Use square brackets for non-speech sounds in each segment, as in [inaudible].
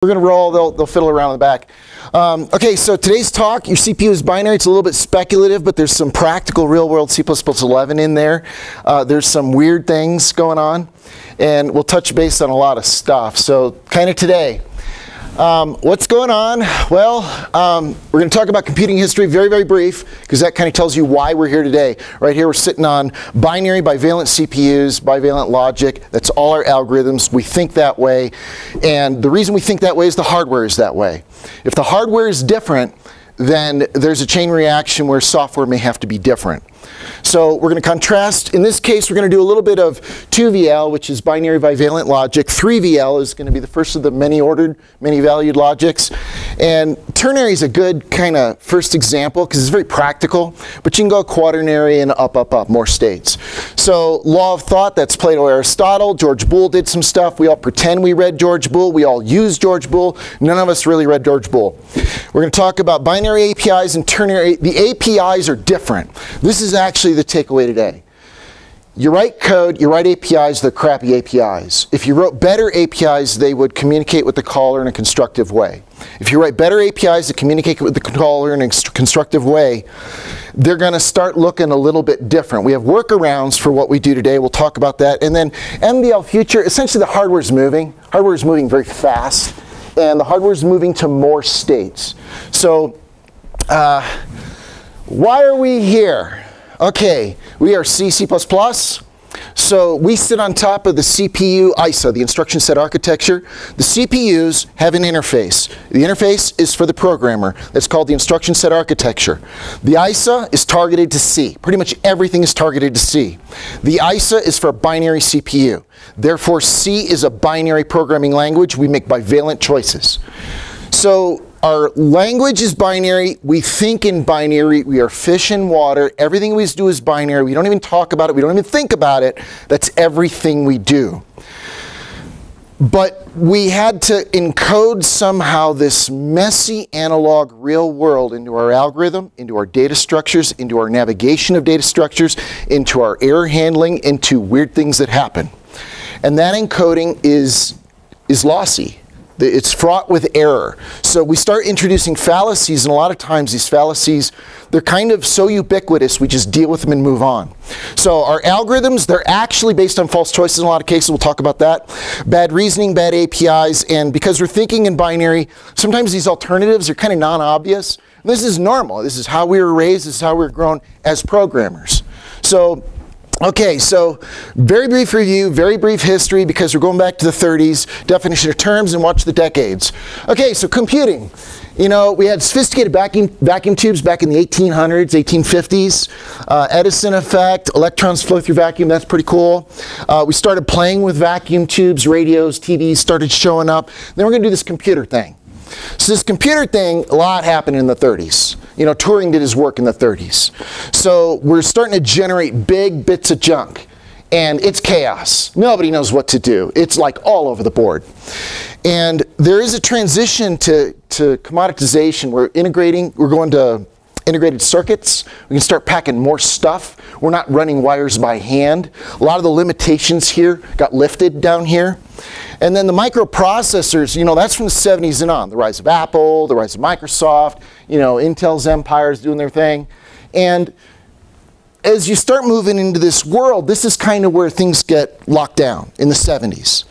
We're going to roll, they'll, they'll fiddle around in the back. Um, okay, so today's talk, your CPU is binary. It's a little bit speculative, but there's some practical real world C++ 11 in there. Uh, there's some weird things going on, and we'll touch base on a lot of stuff. So kind of today, um, what's going on? Well, um, we're going to talk about computing history very, very brief, because that kind of tells you why we're here today. Right here, we're sitting on binary bivalent CPUs, bivalent logic. That's all our algorithms. We think that way. And the reason we think that way is the hardware is that way. If the hardware is different, then there's a chain reaction where software may have to be different. So we're going to contrast. In this case, we're going to do a little bit of 2VL, which is binary bivalent logic. 3VL is going to be the first of the many ordered, many valued logics. And ternary is a good kind of first example because it's very practical, but you can go quaternary and up, up, up, more states. So law of thought, that's Plato Aristotle. George Boole did some stuff. We all pretend we read George Boole. We all use George Boole. None of us really read George Boole. We're going to talk about binary APIs and ternary. The APIs are different. This is actually the takeaway today. You write code, you write APIs, they're crappy APIs. If you wrote better APIs, they would communicate with the caller in a constructive way. If you write better APIs that communicate with the caller in a constructive way, they're going to start looking a little bit different. We have workarounds for what we do today. We'll talk about that. And then MVL future, essentially the hardware is moving. Hardware is moving very fast, and the hardware is moving to more states. So, uh, why are we here? Okay, we are C, C++. So we sit on top of the CPU ISA, the instruction set architecture. The CPUs have an interface. The interface is for the programmer. That's called the instruction set architecture. The ISA is targeted to C. Pretty much everything is targeted to C. The ISA is for a binary CPU. Therefore, C is a binary programming language. We make bivalent choices. So our language is binary. We think in binary. We are fish in water. Everything we do is binary. We don't even talk about it. We don't even think about it. That's everything we do. But we had to encode somehow this messy analog real world into our algorithm, into our data structures, into our navigation of data structures, into our error handling, into weird things that happen. And that encoding is, is lossy. It's fraught with error. So we start introducing fallacies, and a lot of times these fallacies, they're kind of so ubiquitous, we just deal with them and move on. So our algorithms, they're actually based on false choices in a lot of cases. We'll talk about that. Bad reasoning, bad APIs, and because we're thinking in binary, sometimes these alternatives are kind of non-obvious. This is normal. This is how we were raised. This is how we we're grown as programmers. So Okay, so very brief review, very brief history because we're going back to the 30s, definition of terms and watch the decades. Okay, so computing. You know, we had sophisticated vacuum, vacuum tubes back in the 1800s, 1850s. Uh, Edison effect, electrons flow through vacuum, that's pretty cool. Uh, we started playing with vacuum tubes, radios, TVs started showing up. Then we're going to do this computer thing. So this computer thing, a lot happened in the 30s. You know, Turing did his work in the 30s. So we're starting to generate big bits of junk. And it's chaos. Nobody knows what to do. It's like all over the board. And there is a transition to, to commoditization. We're integrating, we're going to integrated circuits. We can start packing more stuff. We're not running wires by hand. A lot of the limitations here got lifted down here. And then the microprocessors, you know, that's from the 70s and on. The rise of Apple, the rise of Microsoft, you know, Intel's empire is doing their thing. And as you start moving into this world, this is kind of where things get locked down in the 70s.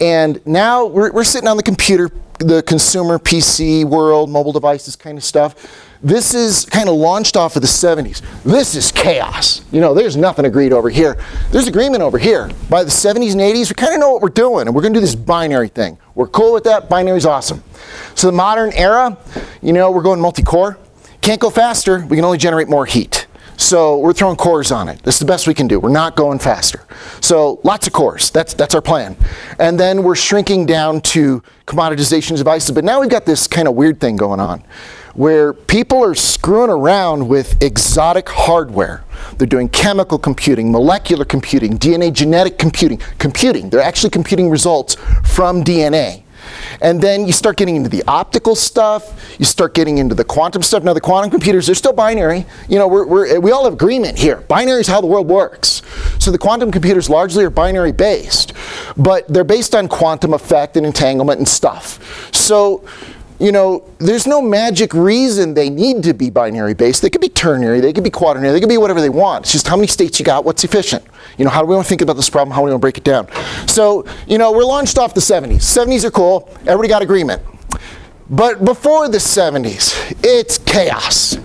And now we're, we're sitting on the computer, the consumer PC world, mobile devices kind of stuff. This is kind of launched off of the 70s. This is chaos. You know, there's nothing agreed over here. There's agreement over here. By the 70s and 80s, we kind of know what we're doing, and we're going to do this binary thing. We're cool with that. Binary's awesome. So the modern era, you know, we're going multi-core. Can't go faster. We can only generate more heat. So we're throwing cores on it. That's the best we can do. We're not going faster. So lots of cores. That's, that's our plan. And then we're shrinking down to commoditization devices. But now we've got this kind of weird thing going on where people are screwing around with exotic hardware. They're doing chemical computing, molecular computing, DNA genetic computing, computing. They're actually computing results from DNA. And then you start getting into the optical stuff, you start getting into the quantum stuff. Now the quantum computers, they're still binary. You know, we're, we're, we all have agreement here. Binary is how the world works. So the quantum computers largely are binary based. but they're based on quantum effect and entanglement and stuff. So, you know, there's no magic reason they need to be binary based. They could be ternary, they could be quaternary, they could be whatever they want. It's just how many states you got, what's efficient. You know, how do we want to think about this problem, how do we want to break it down? So, you know, we're launched off the 70s. 70s are cool, everybody got agreement. But before the 70s, it's chaos.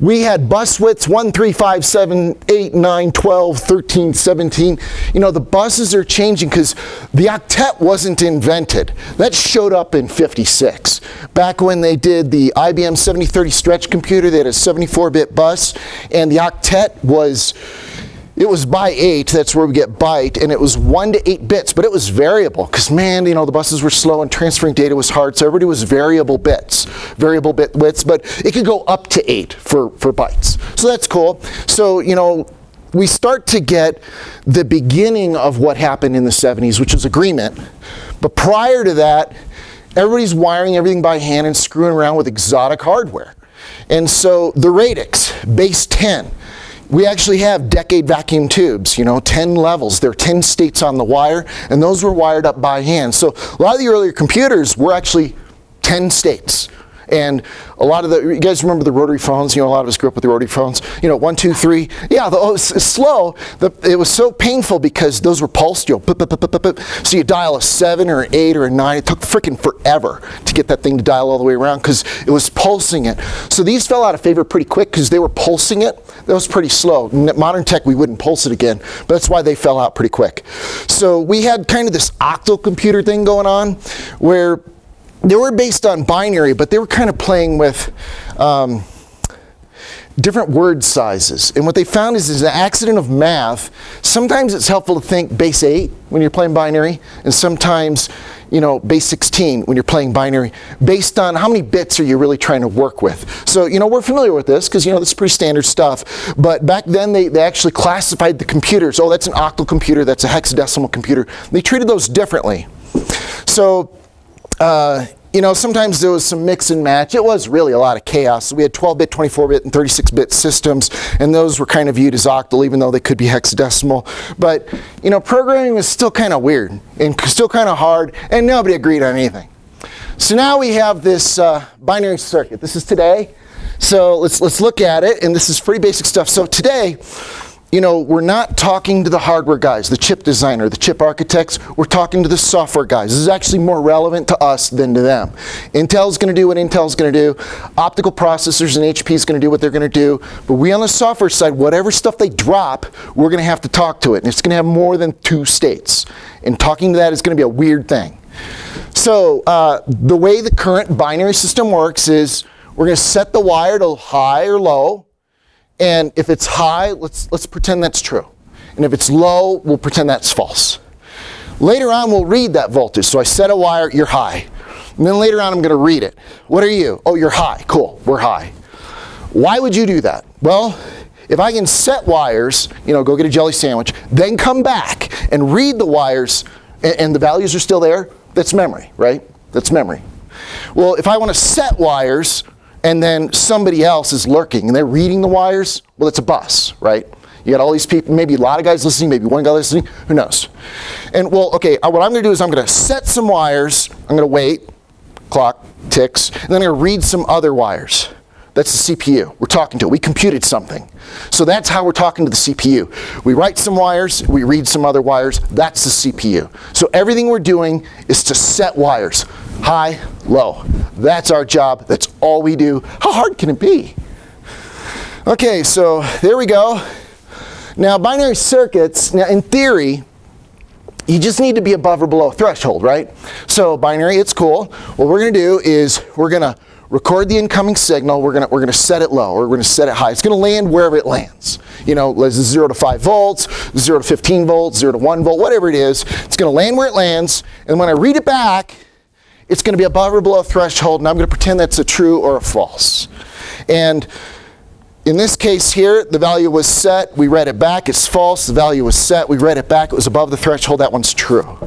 We had bus widths 1, 3, 5, 7, 8, 9, 12, 13, 17. You know, the buses are changing because the octet wasn't invented. That showed up in 56. Back when they did the IBM 7030 stretch computer, they had a 74-bit bus, and the octet was it was by eight, that's where we get byte, and it was one to eight bits, but it was variable, because man, you know, the buses were slow and transferring data was hard, so everybody was variable bits, variable bit widths, but it could go up to eight for, for bytes. So that's cool. So, you know, we start to get the beginning of what happened in the 70s, which is agreement. But prior to that, everybody's wiring everything by hand and screwing around with exotic hardware. And so the radix, base 10, we actually have decade vacuum tubes, you know, 10 levels. There are 10 states on the wire, and those were wired up by hand. So a lot of the earlier computers were actually 10 states. And a lot of the, you guys remember the rotary phones? You know, a lot of us grew up with the rotary phones. You know, one, two, three. Yeah, the, oh, it's, it's slow. The, it was so painful because those were pulsed. You know, so you dial a seven or an eight or a nine. It took freaking forever to get that thing to dial all the way around because it was pulsing it. So these fell out of favor pretty quick because they were pulsing it. That was pretty slow. Modern tech, we wouldn't pulse it again, but that's why they fell out pretty quick. So we had kind of this octal computer thing going on where they were based on binary, but they were kind of playing with um, different word sizes. And what they found is, is an accident of math. Sometimes it's helpful to think base 8 when you're playing binary, and sometimes, you know, base 16 when you're playing binary, based on how many bits are you really trying to work with. So, you know, we're familiar with this because, you know, this is pretty standard stuff. But back then, they, they actually classified the computers. Oh, that's an octal computer, that's a hexadecimal computer. They treated those differently. So, uh, you know, sometimes there was some mix and match. It was really a lot of chaos. We had 12-bit, 24-bit, and 36-bit systems, and those were kind of viewed as octal, even though they could be hexadecimal. But, you know, programming was still kind of weird and still kind of hard, and nobody agreed on anything. So now we have this uh, binary circuit. This is today. So let's, let's look at it, and this is pretty basic stuff. So today, you know, we're not talking to the hardware guys, the chip designer, the chip architects. We're talking to the software guys. This is actually more relevant to us than to them. Intel's going to do what Intel's going to do. Optical processors and HP is going to do what they're going to do. But we on the software side, whatever stuff they drop, we're going to have to talk to it. And it's going to have more than two states. And talking to that is going to be a weird thing. So uh, the way the current binary system works is we're going to set the wire to high or low. And if it's high, let's, let's pretend that's true. And if it's low, we'll pretend that's false. Later on, we'll read that voltage. So I set a wire, you're high. And then later on, I'm going to read it. What are you? Oh, you're high. Cool, we're high. Why would you do that? Well, if I can set wires, you know, go get a jelly sandwich, then come back and read the wires and, and the values are still there, that's memory, right? That's memory. Well, if I want to set wires, and then somebody else is lurking and they're reading the wires, well, it's a bus, right? You got all these people, maybe a lot of guys listening, maybe one guy listening, who knows? And well, okay, uh, what I'm gonna do is I'm gonna set some wires, I'm gonna wait, clock ticks, and then I'm gonna read some other wires. That's the CPU. We're talking to it. We computed something. So that's how we're talking to the CPU. We write some wires, we read some other wires. That's the CPU. So everything we're doing is to set wires. High, low. That's our job. That's all we do. How hard can it be? Okay, so there we go. Now, binary circuits, now in theory, you just need to be above or below threshold, right? So binary, it's cool. What we're going to do is we're going to record the incoming signal. We're going to we're to set it low. Or we're going to set it high. It's going to land wherever it lands. You know, 0 to 5 volts, 0 to 15 volts, 0 to 1 volt, whatever it is. It's going to land where it lands. And when I read it back, it's going to be above or below threshold, and I'm going to pretend that's a true or a false. And in this case here, the value was set, we read it back, it's false, the value was set, we read it back, it was above the threshold, that one's true.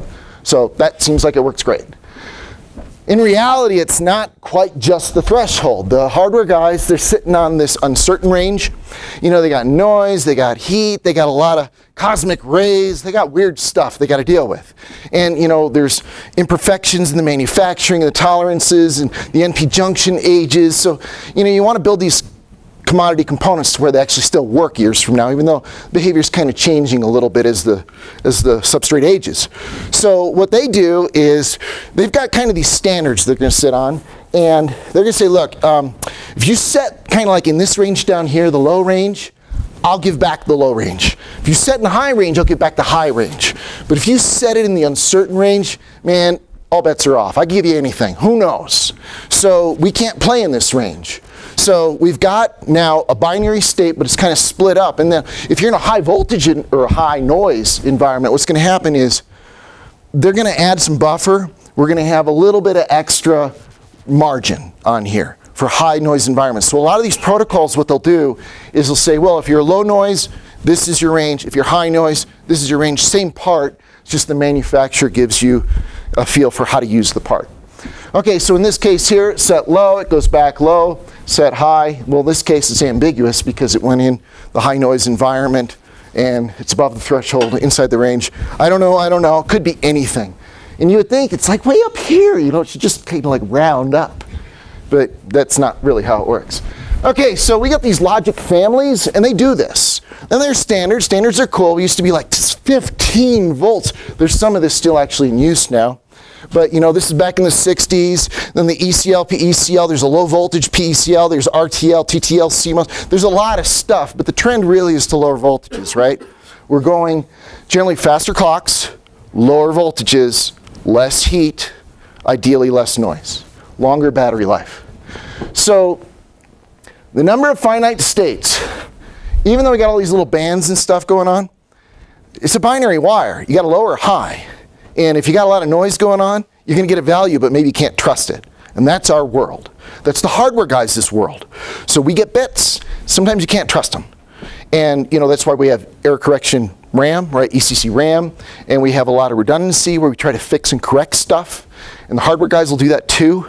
So that seems like it works great. In reality, it's not quite just the threshold. The hardware guys, they're sitting on this uncertain range. You know, they got noise, they got heat, they got a lot of cosmic rays, they got weird stuff they got to deal with. And, you know, there's imperfections in the manufacturing, the tolerances, and the NP junction ages. So, you know, you want to build these commodity components to where they actually still work years from now, even though behavior is kind of changing a little bit as the, as the substrate ages. So what they do is they've got kind of these standards they're going to sit on, and they're going to say, look, um, if you set kind of like in this range down here, the low range, I'll give back the low range. If you set in the high range, I'll give back the high range. But if you set it in the uncertain range, man, all bets are off. I give you anything. Who knows? So we can't play in this range. So we've got now a binary state, but it's kind of split up. And then if you're in a high voltage or a high noise environment, what's going to happen is they're going to add some buffer. We're going to have a little bit of extra margin on here for high noise environments. So a lot of these protocols, what they'll do is they'll say, well, if you're low noise, this is your range. If you're high noise, this is your range. Same part, just the manufacturer gives you a feel for how to use the part. Okay, so in this case here, set low, it goes back low set high. Well, this case is ambiguous because it went in the high noise environment and it's above the threshold inside the range. I don't know, I don't know. It could be anything. And you would think it's like way up here, you know, it should just kind of like round up. But that's not really how it works. Okay, so we got these logic families, and they do this. And they're standards. Standards are cool. We used to be like 15 volts. There's some of this still actually in use now. But you know, this is back in the 60s. Then the ECL, PECL, there's a low voltage PECL, there's RTL, TTL, CMOS. There's a lot of stuff, but the trend really is to lower voltages, right? We're going generally faster clocks, lower voltages, less heat, ideally less noise, longer battery life. So the number of finite states, even though we got all these little bands and stuff going on, it's a binary wire. You got a low or high. And if you got a lot of noise going on, you're going to get a value, but maybe you can't trust it. And that's our world. That's the hardware guys' this world. So we get bits. Sometimes you can't trust them. And you know that's why we have error correction RAM, right? ECC RAM, and we have a lot of redundancy where we try to fix and correct stuff. And the hardware guys will do that too.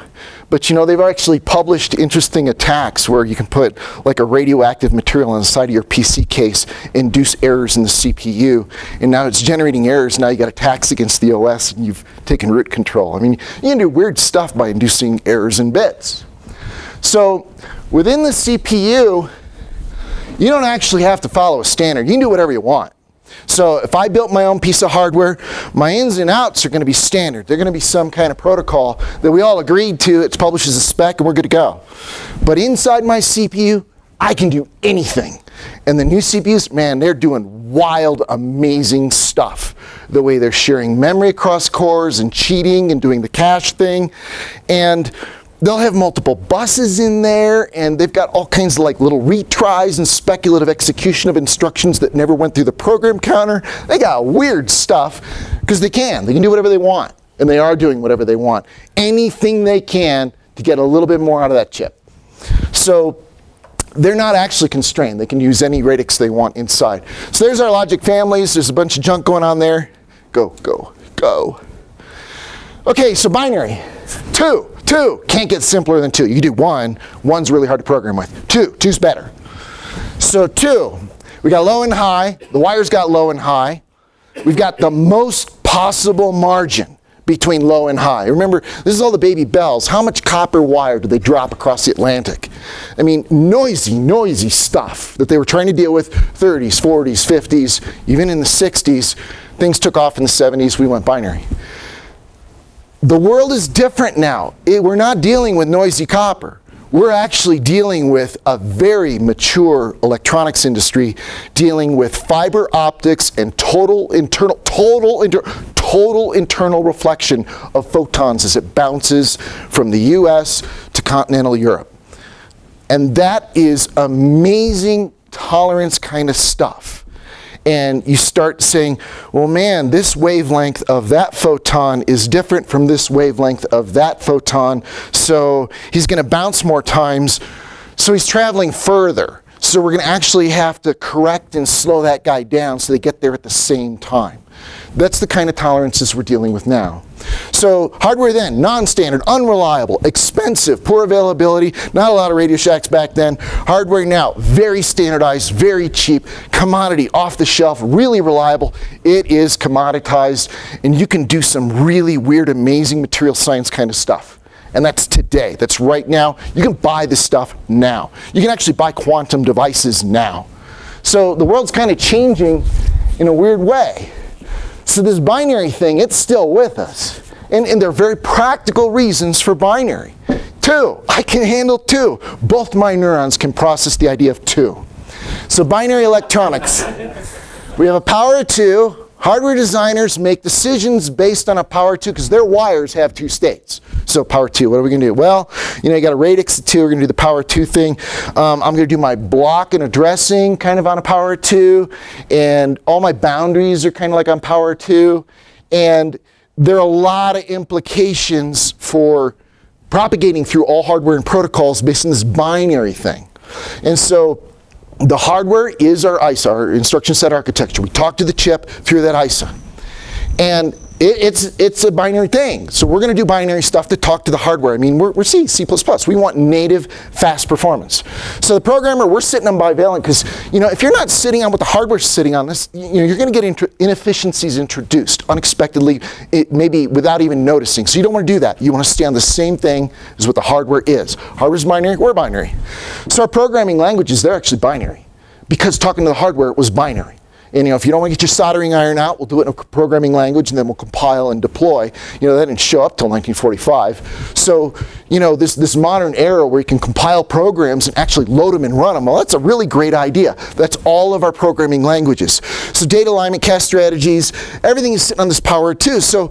But you know, they've actually published interesting attacks where you can put like a radioactive material inside of your PC case, induce errors in the CPU, and now it's generating errors. Now you got attacks against the OS and you've taken root control. I mean, you can do weird stuff by inducing errors in bits. So within the CPU, you don't actually have to follow a standard. You can do whatever you want. So if I built my own piece of hardware, my ins and outs are going to be standard. They're going to be some kind of protocol that we all agreed to. It's published as a spec and we're good to go. But inside my CPU, I can do anything. And the new CPUs, man, they're doing wild, amazing stuff. The way they're sharing memory across cores and cheating and doing the cache thing. And they'll have multiple buses in there and they've got all kinds of like little retries and speculative execution of instructions that never went through the program counter. They got weird stuff because they can. They can do whatever they want and they are doing whatever they want. Anything they can to get a little bit more out of that chip. So they're not actually constrained. They can use any radix they want inside. So there's our logic families. There's a bunch of junk going on there. Go, go, go. Okay, so binary. Two. Two, can't get simpler than two. You do one, one's really hard to program with. Two, two's better. So two, we got low and high. The wire's got low and high. We've got the most possible margin between low and high. Remember, this is all the baby bells. How much copper wire did they drop across the Atlantic? I mean, noisy, noisy stuff that they were trying to deal with 30s, 40s, 50s, even in the 60s. Things took off in the 70s, we went binary. The world is different now. It, we're not dealing with noisy copper. We're actually dealing with a very mature electronics industry, dealing with fiber optics and total internal, total, inter, total internal reflection of photons as it bounces from the US to continental Europe. And that is amazing tolerance kind of stuff and you start saying, well, man, this wavelength of that photon is different from this wavelength of that photon, so he's going to bounce more times, so he's traveling further. So we're going to actually have to correct and slow that guy down so they get there at the same time. That's the kind of tolerances we're dealing with now. So hardware then, non-standard, unreliable, expensive, poor availability, not a lot of Radio Shacks back then. Hardware now, very standardized, very cheap, commodity, off the shelf, really reliable. It is commoditized, and you can do some really weird, amazing material science kind of stuff. And that's today. That's right now. You can buy this stuff now. You can actually buy quantum devices now. So the world's kind of changing in a weird way. So this binary thing, it's still with us. And, and there are very practical reasons for binary. Two, I can handle two. Both my neurons can process the idea of two. So binary electronics. We have a power of two, Hardware designers make decisions based on a power 2 because their wires have two states. So power 2, what are we going to do? Well, you know, you got a radix of 2, we're going to do the power 2 thing. Um, I'm going to do my block and addressing kind of on a power 2, and all my boundaries are kind of like on power 2. And there are a lot of implications for propagating through all hardware and protocols based on this binary thing. And so the hardware is our ISA, our instruction set architecture. We talk to the chip through that ISA. And it, it's, it's a binary thing. So we're going to do binary stuff to talk to the hardware. I mean, we're, we're C, C++. We want native, fast performance. So the programmer, we're sitting on bivalent because, you know, if you're not sitting on what the hardware's sitting on, this, you know, you're going to get inefficiencies introduced unexpectedly, it, maybe without even noticing. So you don't want to do that. You want to stay on the same thing as what the hardware is. Hardware's binary, we're binary. So our programming languages, they're actually binary because talking to the hardware was binary. And you know, if you don't want to get your soldering iron out, we'll do it in a programming language and then we'll compile and deploy. You know, that didn't show up till 1945. So, you know, this, this modern era where you can compile programs and actually load them and run them, well, that's a really great idea. That's all of our programming languages. So data alignment, cache strategies, everything is sitting on this power 2. So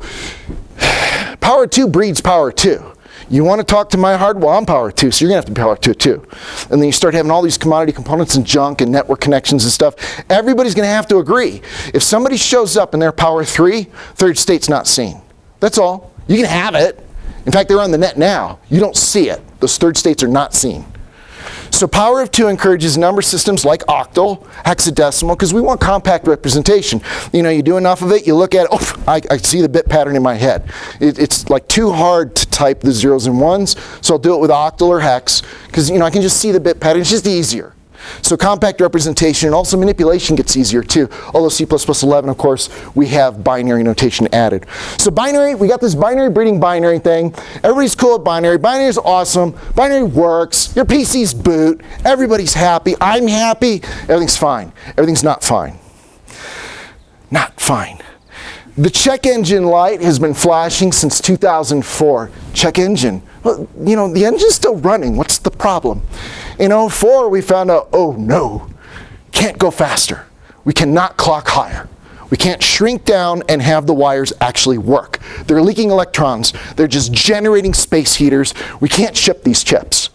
[sighs] power 2 breeds power 2. You want to talk to my hard? Well, I'm power 2, so you're going to have to power 2 too. And then you start having all these commodity components and junk and network connections and stuff. Everybody's going to have to agree. If somebody shows up and they're power three, third state's not seen. That's all. You can have it. In fact, they're on the net now. You don't see it. Those third states are not seen. So power of two encourages number systems like octal, hexadecimal, because we want compact representation. You know, you do enough of it, you look at oh, I, I see the bit pattern in my head. It, it's like too hard to type the zeros and ones, so I'll do it with octal or hex, because you know I can just see the bit pattern. It's just easier. So compact representation and also manipulation gets easier too. Although C++11, of course, we have binary notation added. So binary, we got this binary breeding binary thing. Everybody's cool with binary. Binary is awesome. Binary works. Your PC's boot. Everybody's happy. I'm happy. Everything's fine. Everything's not fine. Not fine. The check engine light has been flashing since 2004. Check engine. Well, you know, the engine's still running. What's the problem? In 04, we found out, oh no, can't go faster. We cannot clock higher. We can't shrink down and have the wires actually work. They're leaking electrons. They're just generating space heaters. We can't ship these chips.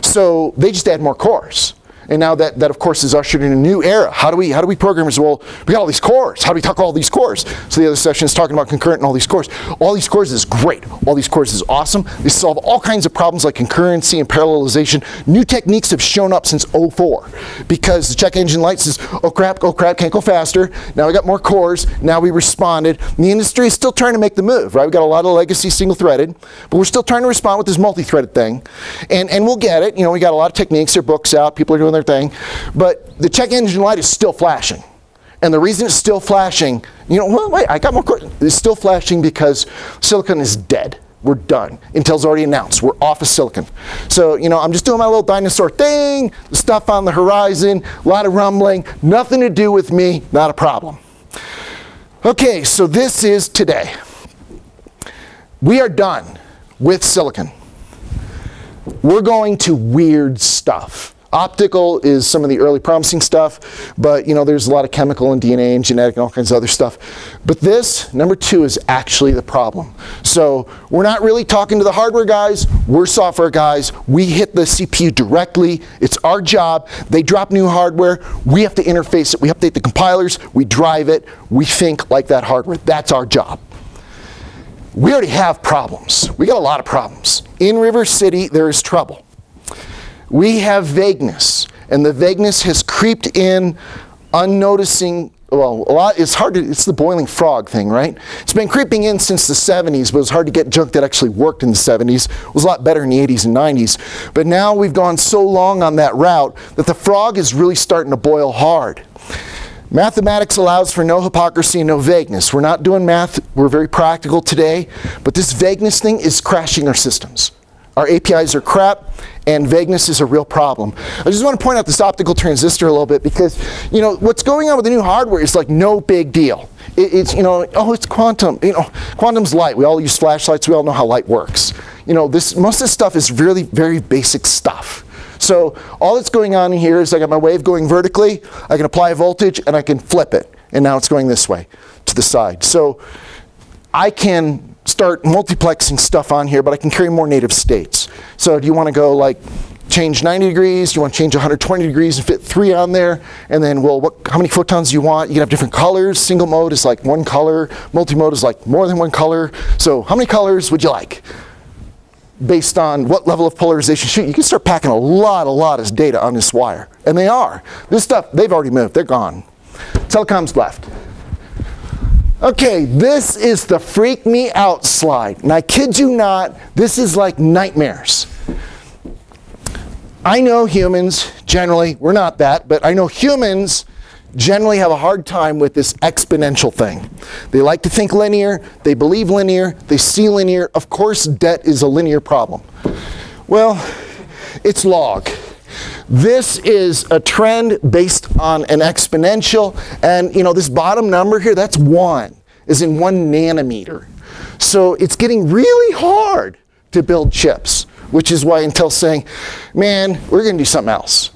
So they just add more cores. And now that, that of course is ushered in a new era. How do we how do we programmers? Well, we got all these cores. How do we talk all these cores? So the other session is talking about concurrent and all these cores. All these cores is great. All these cores is awesome. They solve all kinds of problems like concurrency and parallelization. New techniques have shown up since 04 because the check engine light says, oh crap, oh crap, can't go faster. Now we got more cores. Now we responded. And the industry is still trying to make the move, right? We got a lot of legacy single threaded, but we're still trying to respond with this multi-threaded thing. And and we'll get it. You know, we got a lot of techniques. There are books out. People are doing their their thing. But the check engine light is still flashing. And the reason it's still flashing, you know, well, wait, I got more questions. It's still flashing because silicon is dead. We're done. Intel's already announced we're off of silicon. So, you know, I'm just doing my little dinosaur thing, the stuff on the horizon, a lot of rumbling, nothing to do with me, not a problem. Okay, so this is today. We are done with silicon. We're going to weird stuff. Optical is some of the early promising stuff, but you know, there's a lot of chemical and DNA and genetic and all kinds of other stuff. But this, number two, is actually the problem. So we're not really talking to the hardware guys, we're software guys. We hit the CPU directly. It's our job. They drop new hardware. We have to interface it. We update the compilers. We drive it. We think like that hardware. That's our job. We already have problems. We got a lot of problems. In River City, there is trouble. We have vagueness, and the vagueness has creeped in unnoticing well, a lot, it's hard to, it's the boiling frog thing, right? It's been creeping in since the 70s, but it was hard to get junk that actually worked in the 70s. It was a lot better in the 80s and 90s. But now we've gone so long on that route that the frog is really starting to boil hard. Mathematics allows for no hypocrisy and no vagueness. We're not doing math, we're very practical today, but this vagueness thing is crashing our systems. Our APIs are crap, and vagueness is a real problem. I just want to point out this optical transistor a little bit because, you know, what's going on with the new hardware is like no big deal. It, it's, you know, oh, it's quantum. You know, quantum's light. We all use flashlights. We all know how light works. You know, this most of this stuff is really very basic stuff. So all that's going on here is I got my wave going vertically. I can apply a voltage and I can flip it, and now it's going this way to the side. So I can start multiplexing stuff on here, but I can carry more native states. So do you want to go like change 90 degrees, you want to change 120 degrees and fit three on there, and then, well, what, how many photons do you want? You can have different colors. Single mode is like one color. Multi-mode is like more than one color. So how many colors would you like? Based on what level of polarization shoot, you can start packing a lot, a lot of data on this wire. And they are. This stuff, they've already moved. They're gone. Telecom's left. Okay, this is the freak me out slide. And I kid you not, this is like nightmares. I know humans, generally, we're not that, but I know humans generally have a hard time with this exponential thing. They like to think linear, they believe linear, they see linear. Of course, debt is a linear problem. Well, it's log. This is a trend based on an exponential, and you know, this bottom number here, that's one, is in one nanometer. So it's getting really hard to build chips, which is why Intel's saying, man, we're gonna do something else.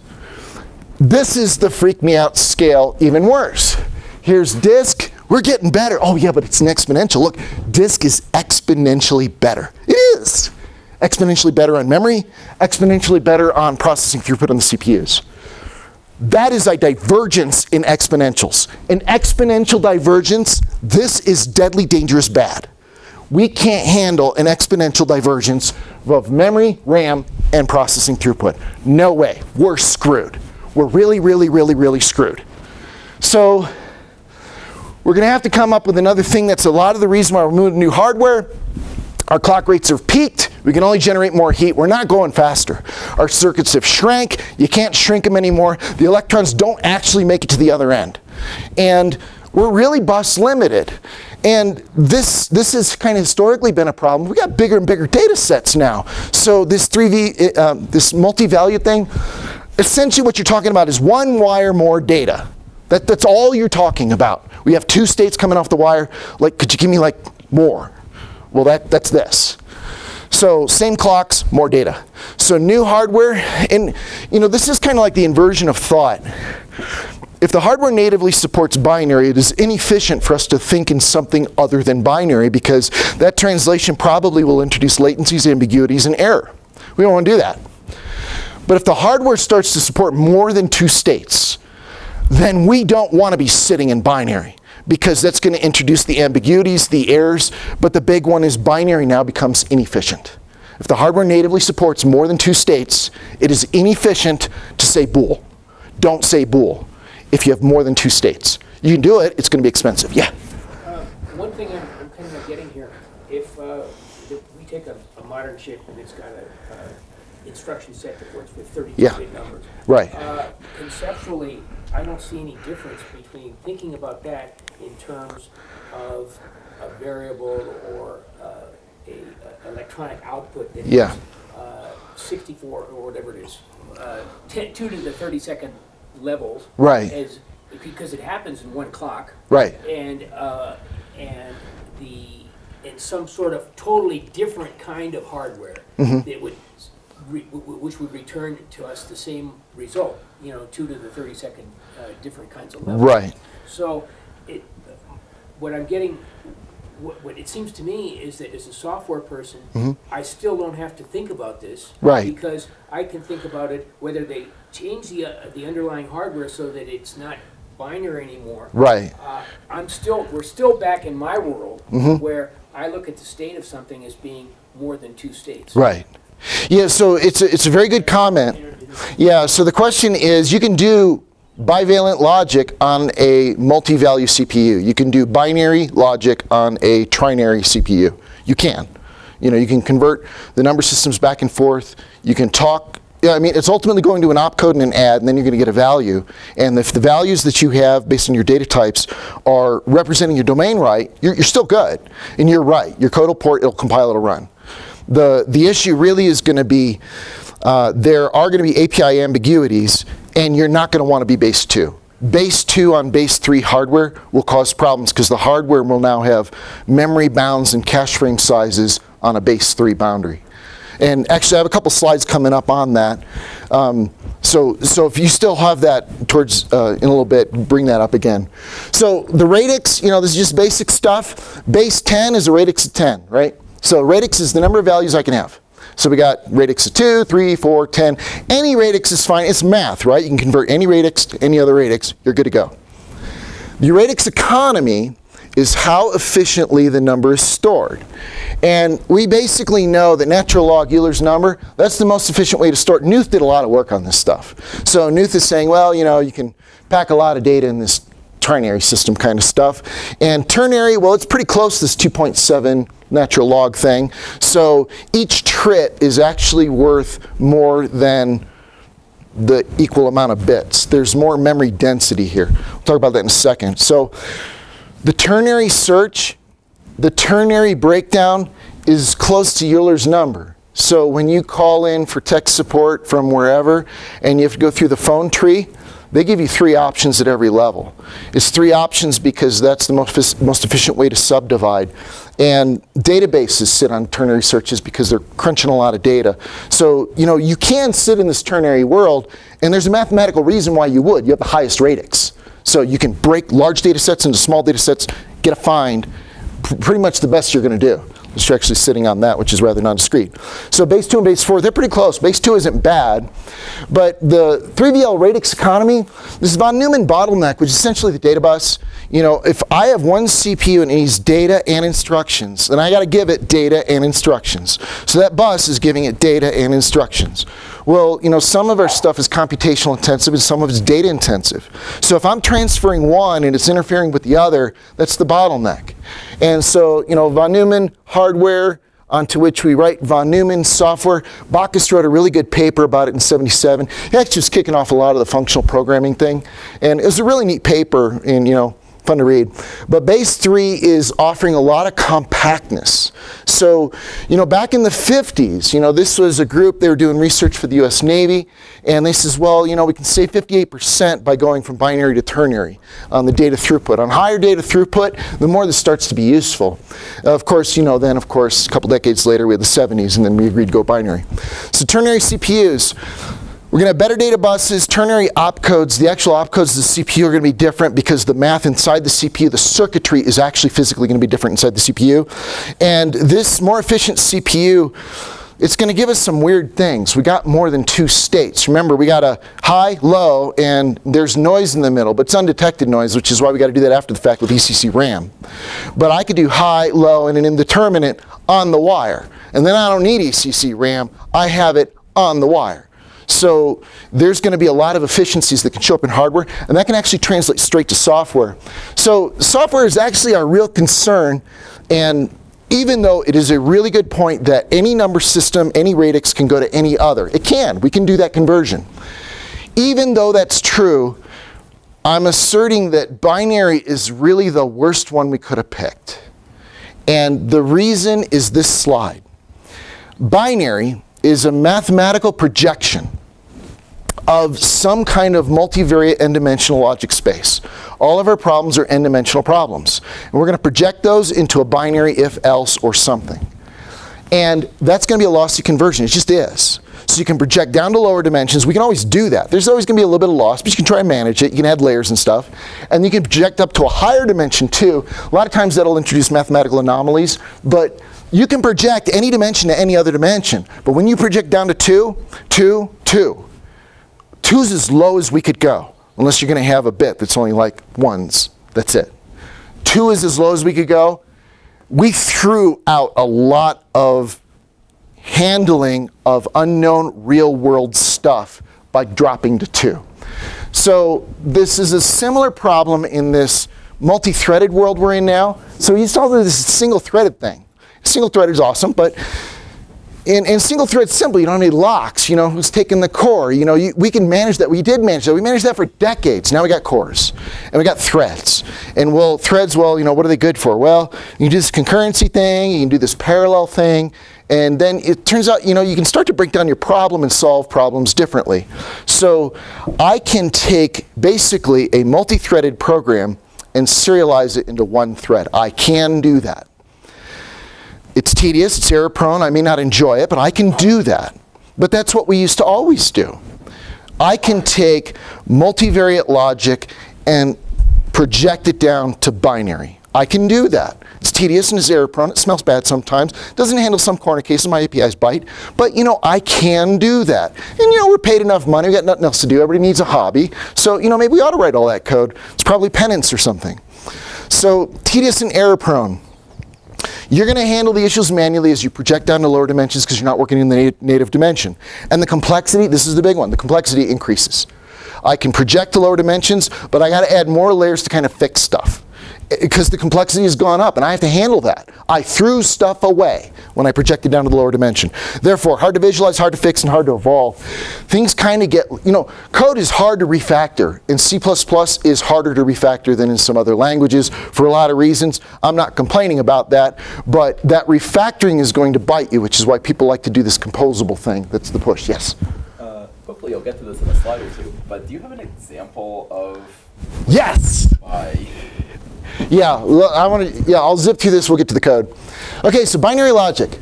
This is the freak me out scale even worse. Here's disk, we're getting better. Oh yeah, but it's an exponential. Look, disk is exponentially better. It is exponentially better on memory, exponentially better on processing throughput on the CPUs. That is a divergence in exponentials. An exponential divergence, this is deadly dangerous bad. We can't handle an exponential divergence of memory, RAM, and processing throughput. No way. We're screwed. We're really, really, really, really screwed. So we're going to have to come up with another thing that's a lot of the reason why we're moving to new hardware our clock rates have peaked. We can only generate more heat. We're not going faster. Our circuits have shrank. You can't shrink them anymore. The electrons don't actually make it to the other end. And we're really bus limited. And this, this has kind of historically been a problem. We got bigger and bigger data sets now. So this 3V, uh, this multi-value thing, essentially what you're talking about is one wire more data. That, that's all you're talking about. We have two states coming off the wire. Like, could you give me like more? Well, that, that's this. So same clocks, more data. So new hardware, and you know, this is kind of like the inversion of thought. If the hardware natively supports binary, it is inefficient for us to think in something other than binary because that translation probably will introduce latencies, ambiguities, and error. We don't want to do that. But if the hardware starts to support more than two states, then we don't want to be sitting in binary because that's going to introduce the ambiguities, the errors, but the big one is binary now becomes inefficient. If the hardware natively supports more than two states, it is inefficient to say bool. Don't say bool if you have more than two states. You can do it, it's going to be expensive. Yeah? Uh, one thing I'm, I'm, kind of getting here, if, uh, if we take a, a, modern chip and it's got an uh, instruction set that works with 32 yeah. bit numbers, right. Uh, conceptually, I don't see any difference between thinking about that in terms of a variable or uh, a, a, electronic output that yeah. is, uh, 64 or whatever it is, uh, 10, 2 to the 32nd levels. Right. As, because it happens in one clock. Right. And, uh, and the, and some sort of totally different kind of hardware mm-hmm. that would, which would return to us the same result, you know, 2 to the 32nd uh, different kinds of levels. Right. So it, what I'm getting, what, what, it seems to me is that as a software person, mm-hmm. I still don't have to think about this, right? Because I can think about it whether they change the uh, the underlying hardware so that it's not binary anymore. Right. Uh, I'm still we're still back in my world mm-hmm. where I look at the state of something as being more than two states. Right. Yeah. So it's a, it's a very good comment. Yeah. So the question is, you can do bivalent logic on a multi-value CPU. You can do binary logic on a trinary CPU. You can. You know, you can convert the number systems back and forth. You can talk. Yeah, I mean, it's ultimately going to an opcode and an add, and then you're going to get a value. And if the values that you have based on your data types are representing your domain right, you're, you're still good. And you're right. Your code will port, it'll compile, it'll run. The, the issue really is going to be uh, there are going to be API ambiguities, and you're not going to want to be base 2. Base 2 on base 3 hardware will cause problems because the hardware will now have memory bounds and cache frame sizes on a base 3 boundary. And actually, I have a couple slides coming up on that. Um, so, so if you still have that towards uh, in a little bit, bring that up again. So the radix, you know, this is just basic stuff. Base 10 is a radix of 10, right? So radix is the number of values I can have. So we got radix of 2, 3, 4, 10. Any radix is fine. It's math, right? You can convert any radix to any other radix. You're good to go. The radix economy is how efficiently the number is stored. And we basically know that natural log Euler's number, that's the most efficient way to store it. Knuth did a lot of work on this stuff. So Knuth is saying, well, you know, you can pack a lot of data in this trinary system kind of stuff. And ternary, well, it's pretty close this 2.7 natural log thing. So each trit is actually worth more than the equal amount of bits. There's more memory density here. We'll talk about that in a second. So the ternary search, the ternary breakdown is close to Euler's number. So when you call in for tech support from wherever and you have to go through the phone tree, they give you three options at every level. It's three options because that's the most, most efficient way to subdivide. And databases sit on ternary searches because they're crunching a lot of data. So, you know, you can sit in this ternary world, and there's a mathematical reason why you would. You have the highest radix. So you can break large data sets into small data sets, get a find, pretty much the best you're going to do. You're actually sitting on that, which is rather non-discrete. So base 2 and base 4, they're pretty close. Base 2 isn't bad, but the 3VL radix economy, this is von Neumann bottleneck, which is essentially the data bus. You know, if I have one CPU and it needs data and instructions, then I got to give it data and instructions. So that bus is giving it data and instructions. Well, you know, some of our stuff is computational intensive and some of it's data intensive. So if I'm transferring one and it's interfering with the other, that's the bottleneck. And so, you know, von Neumann hardware onto which we write von Neumann software. Backus wrote a really good paper about it in 77. He actually was kicking off a lot of the functional programming thing. And it was a really neat paper and, you know, fun to read. But base 3 is offering a lot of compactness. So, you know, back in the 50s, you know, this was a group, they were doing research for the US Navy, and they says, well, you know, we can save 58% by going from binary to ternary on the data throughput. On higher data throughput, the more this starts to be useful. of course, you know, then of course, a couple decades later, we had the 70s, and then we agreed to go binary. So ternary CPUs, we're going to have better data buses, ternary opcodes. The actual opcodes of the CPU are going to be different because the math inside the CPU, the circuitry is actually physically going to be different inside the CPU. And this more efficient CPU, it's going to give us some weird things. We got more than two states. Remember, we got a high, low, and there's noise in the middle, but it's undetected noise, which is why we got to do that after the fact with ECC RAM. But I could do high, low, and an indeterminate on the wire. And then I don't need ECC RAM. I have it on the wire. So there's going to be a lot of efficiencies that can show up in hardware, and that can actually translate straight to software. So software is actually our real concern, and even though it is a really good point that any number system, any radix can go to any other. It can. We can do that conversion. Even though that's true, I'm asserting that binary is really the worst one we could have picked. And the reason is this slide. Binary is a mathematical projection of some kind of multivariate n-dimensional logic space. All of our problems are n-dimensional problems. And we're going to project those into a binary if, else, or something. And that's going to be a lossy conversion. It just is. So you can project down to lower dimensions. We can always do that. There's always going to be a little bit of loss, but you can try and manage it. You can add layers and stuff. And you can project up to a higher dimension too. A lot of times that'll introduce mathematical anomalies, but you can project any dimension to any other dimension, but when you project down to 2, 2, 2, 2 is as low as we could go, unless you're going to have a bit that's only like ones. That's it. 2 is as low as we could go. We threw out a lot of handling of unknown real world stuff by dropping to 2. So this is a similar problem in this multi-threaded world we're in now. So you saw this single-threaded thing. Single-threaded is awesome, but in, in single thread simple, you don't have any locks. You know, who's taking the core? You know, you, we can manage that. We did manage that. We managed that for decades. Now we got cores, and we got threads. And well, threads, well, you know, what are they good for? Well, you do this concurrency thing. You can do this parallel thing. And then it turns out, you know, you can start to break down your problem and solve problems differently. So I can take basically a multi-threaded program and serialize it into one thread. I can do that. It's tedious, it's error prone, I may not enjoy it, but I can do that. But that's what we used to always do. I can take multivariate logic and project it down to binary. I can do that. It's tedious and it's error prone. It smells bad sometimes. Doesn't handle some corner cases. My APIs bite. But, you know, I can do that. And, you know, we're paid enough money. we got nothing else to do. Everybody needs a hobby. So, you know, maybe we ought to write all that code. It's probably penance or something. So, tedious and error prone. You're going to handle the issues manually as you project down to lower dimensions because you're not working in the native dimension. And the complexity, this is the big one, the complexity increases. I can project to lower dimensions, but I got to add more layers to kind of fix stuff because the complexity has gone up and I have to handle that. I threw stuff away when I projected down to the lower dimension. Therefore, hard to visualize, hard to fix, and hard to evolve. Things kind of get, you know, code is hard to refactor, and C++ is harder to refactor than in some other languages for a lot of reasons. I'm not complaining about that, but that refactoring is going to bite you, which is why people like to do this composable thing. That's the push. Yes? Uh, hopefully you'll get to this in a slide or two, but do you have an example of Yes! why yeah, I want to. Yeah, I'll zip through this. We'll get to the code. Okay, so binary logic.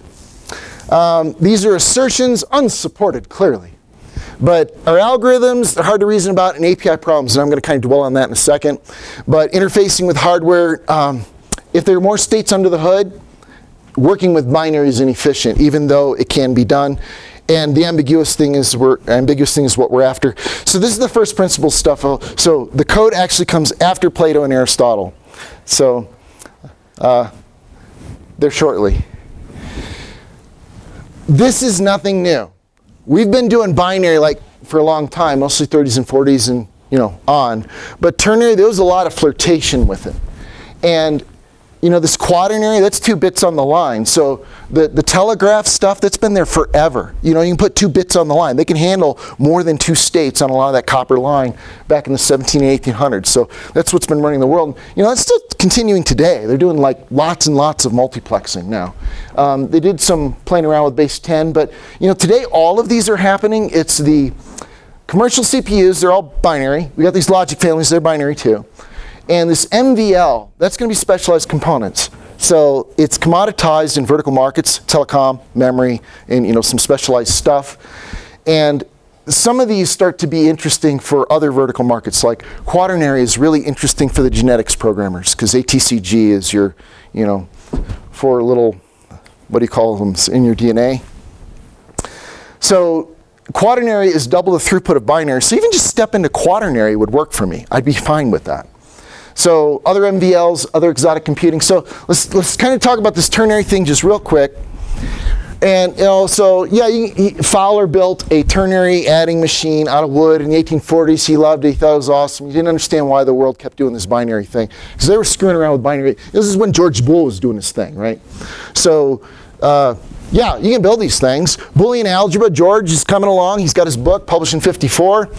Um, these are assertions unsupported, clearly. But our algorithms, they're hard to reason about, and API problems, and I'm going to kind of dwell on that in a second. But interfacing with hardware, um, if there are more states under the hood, working with binary is inefficient, even though it can be done. And the ambiguous thing is we're ambiguous thing is what we're after. So this is the first principle stuff. So the code actually comes after Plato and Aristotle. So uh, there shortly. This is nothing new. We've been doing binary like for a long time, mostly 30s and 40s and you know on. But ternary, there was a lot of flirtation with it. And you know, this quaternary, that's two bits on the line. So the, the telegraph stuff, that's been there forever. You know, you can put two bits on the line. They can handle more than two states on a lot of that copper line back in the 17 and 1800s. So that's what's been running the world. You know, that's still continuing today. They're doing like lots and lots of multiplexing now. Um, they did some playing around with base 10, but you know, today all of these are happening. It's the commercial CPUs, they're all binary. We got these logic families, they're binary too. And this MVL, that's going to be specialized components. So it's commoditized in vertical markets, telecom, memory, and you know some specialized stuff. And some of these start to be interesting for other vertical markets, like quaternary is really interesting for the genetics programmers because ATCG is your, you know, for little, what do you call them, in your DNA. So quaternary is double the throughput of binary. So even just step into quaternary would work for me. I'd be fine with that. So other MVLs, other exotic computing. So let's, let's kind of talk about this ternary thing just real quick. And you know, so yeah, he, Fowler built a ternary adding machine out of wood in the 1840s. He loved it. He thought it was awesome. He didn't understand why the world kept doing this binary thing because they were screwing around with binary. This is when George Boole was doing his thing, right? So. Uh, yeah, you can build these things. Boolean algebra, George is coming along. He's got his book published in 54.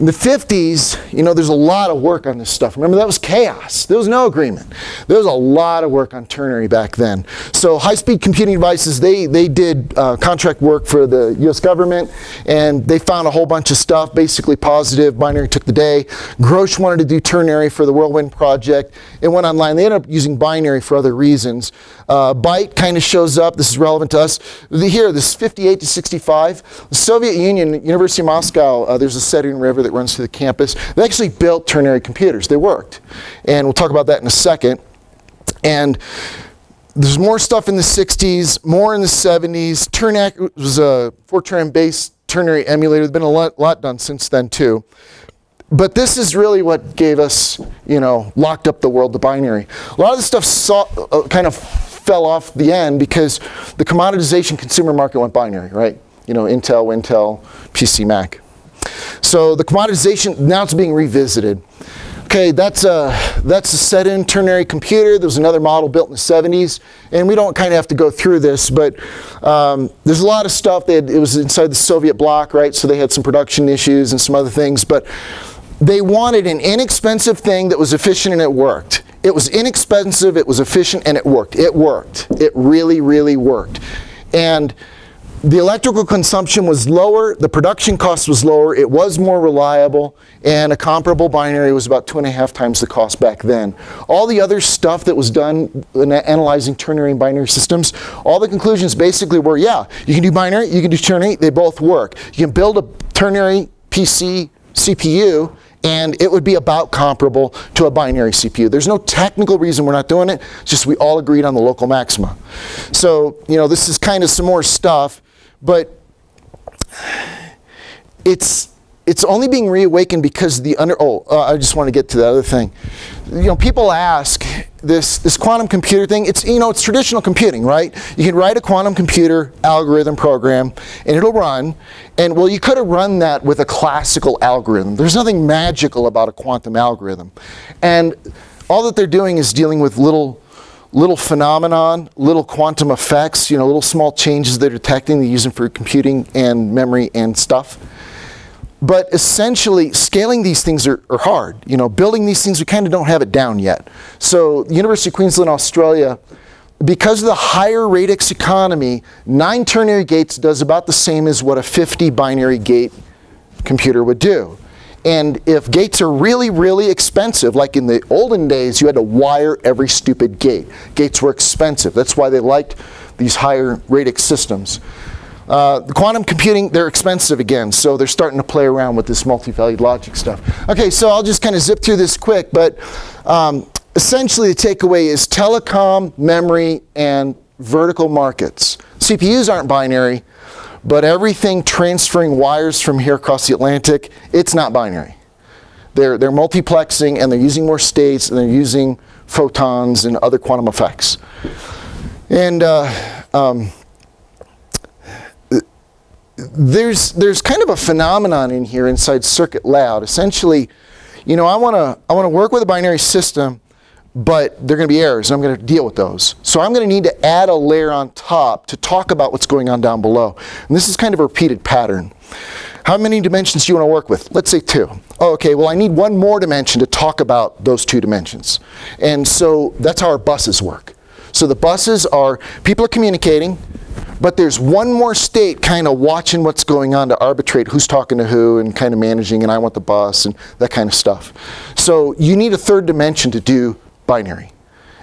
In the 50s, you know, there's a lot of work on this stuff. Remember, that was chaos. There was no agreement. There was a lot of work on ternary back then. So high-speed computing devices, they, they did uh, contract work for the US government, and they found a whole bunch of stuff, basically positive. Binary took the day. Grosch wanted to do ternary for the Whirlwind project. It went online. They ended up using binary for other reasons. Uh, byte kind of shows up. This is relevant to us. Here, this is 58 to 65. The Soviet Union, University of Moscow, uh, there's a Setun River that that runs through the campus. They actually built ternary computers. They worked. And we'll talk about that in a second. And there's more stuff in the 60s, more in the 70s. TERNAC was a Fortran based ternary emulator. There's been a lot, lot done since then too. But this is really what gave us, you know, locked up the world to binary. A lot of this stuff saw, uh, kind of fell off the end because the commoditization consumer market went binary, right? You know, Intel, Intel, PC, Mac. So the commoditization, now it's being revisited. Okay, that's a, that's a Setun ternary computer. There was another model built in the 70s, and we don't kind of have to go through this, but um, there's a lot of stuff. Had, it was inside the Soviet bloc, right? So they had some production issues and some other things, but they wanted an inexpensive thing that was efficient and it worked. It was inexpensive, it was efficient, and it worked. It worked. It really, really worked. And the electrical consumption was lower, the production cost was lower, it was more reliable, and a comparable binary was about two and a half times the cost back then. All the other stuff that was done in analyzing ternary and binary systems, all the conclusions basically were, yeah, you can do binary, you can do ternary, they both work. You can build a ternary PC CPU and it would be about comparable to a binary CPU. There's no technical reason we're not doing it, it's just we all agreed on the local maxima. So, you know, this is kind of some more stuff. But it's it's only being reawakened because the under oh uh, I just want to get to the other thing. You know, people ask this this quantum computer thing. It's you know it's traditional computing, right? You can write a quantum computer algorithm program and it'll run. And well, you could have run that with a classical algorithm. There's nothing magical about a quantum algorithm, and all that they're doing is dealing with little little phenomenon, little quantum effects, you know, little small changes they're detecting, they use them for computing and memory and stuff. But essentially, scaling these things are, are hard. You know, building these things, we kind of don't have it down yet. So University of Queensland, Australia, because of the higher radix economy, nine ternary gates does about the same as what a 50 binary gate computer would do. And if gates are really, really expensive, like in the olden days, you had to wire every stupid gate. Gates were expensive. That's why they liked these higher radix systems. Uh, the quantum computing, they're expensive again, so they're starting to play around with this multi-valued logic stuff. Okay, so I'll just kind of zip through this quick, but um, essentially the takeaway is telecom, memory, and vertical markets. CPUs aren't binary, but everything transferring wires from here across the Atlantic, it's not binary. They're, they're multiplexing and they're using more states and they're using photons and other quantum effects. And uh, um, there's, there's kind of a phenomenon in here inside Circuit Loud. Essentially, you know, I want to I want to work with a binary system but there are going to be errors, and I'm going to deal with those. So I'm going to need to add a layer on top to talk about what's going on down below. And this is kind of a repeated pattern. How many dimensions do you want to work with? Let's say two. Oh, okay, well I need one more dimension to talk about those two dimensions. And so that's how our buses work. So the buses are, people are communicating, but there's one more state kind of watching what's going on to arbitrate who's talking to who and kind of managing and I want the bus and that kind of stuff. So you need a third dimension to do binary.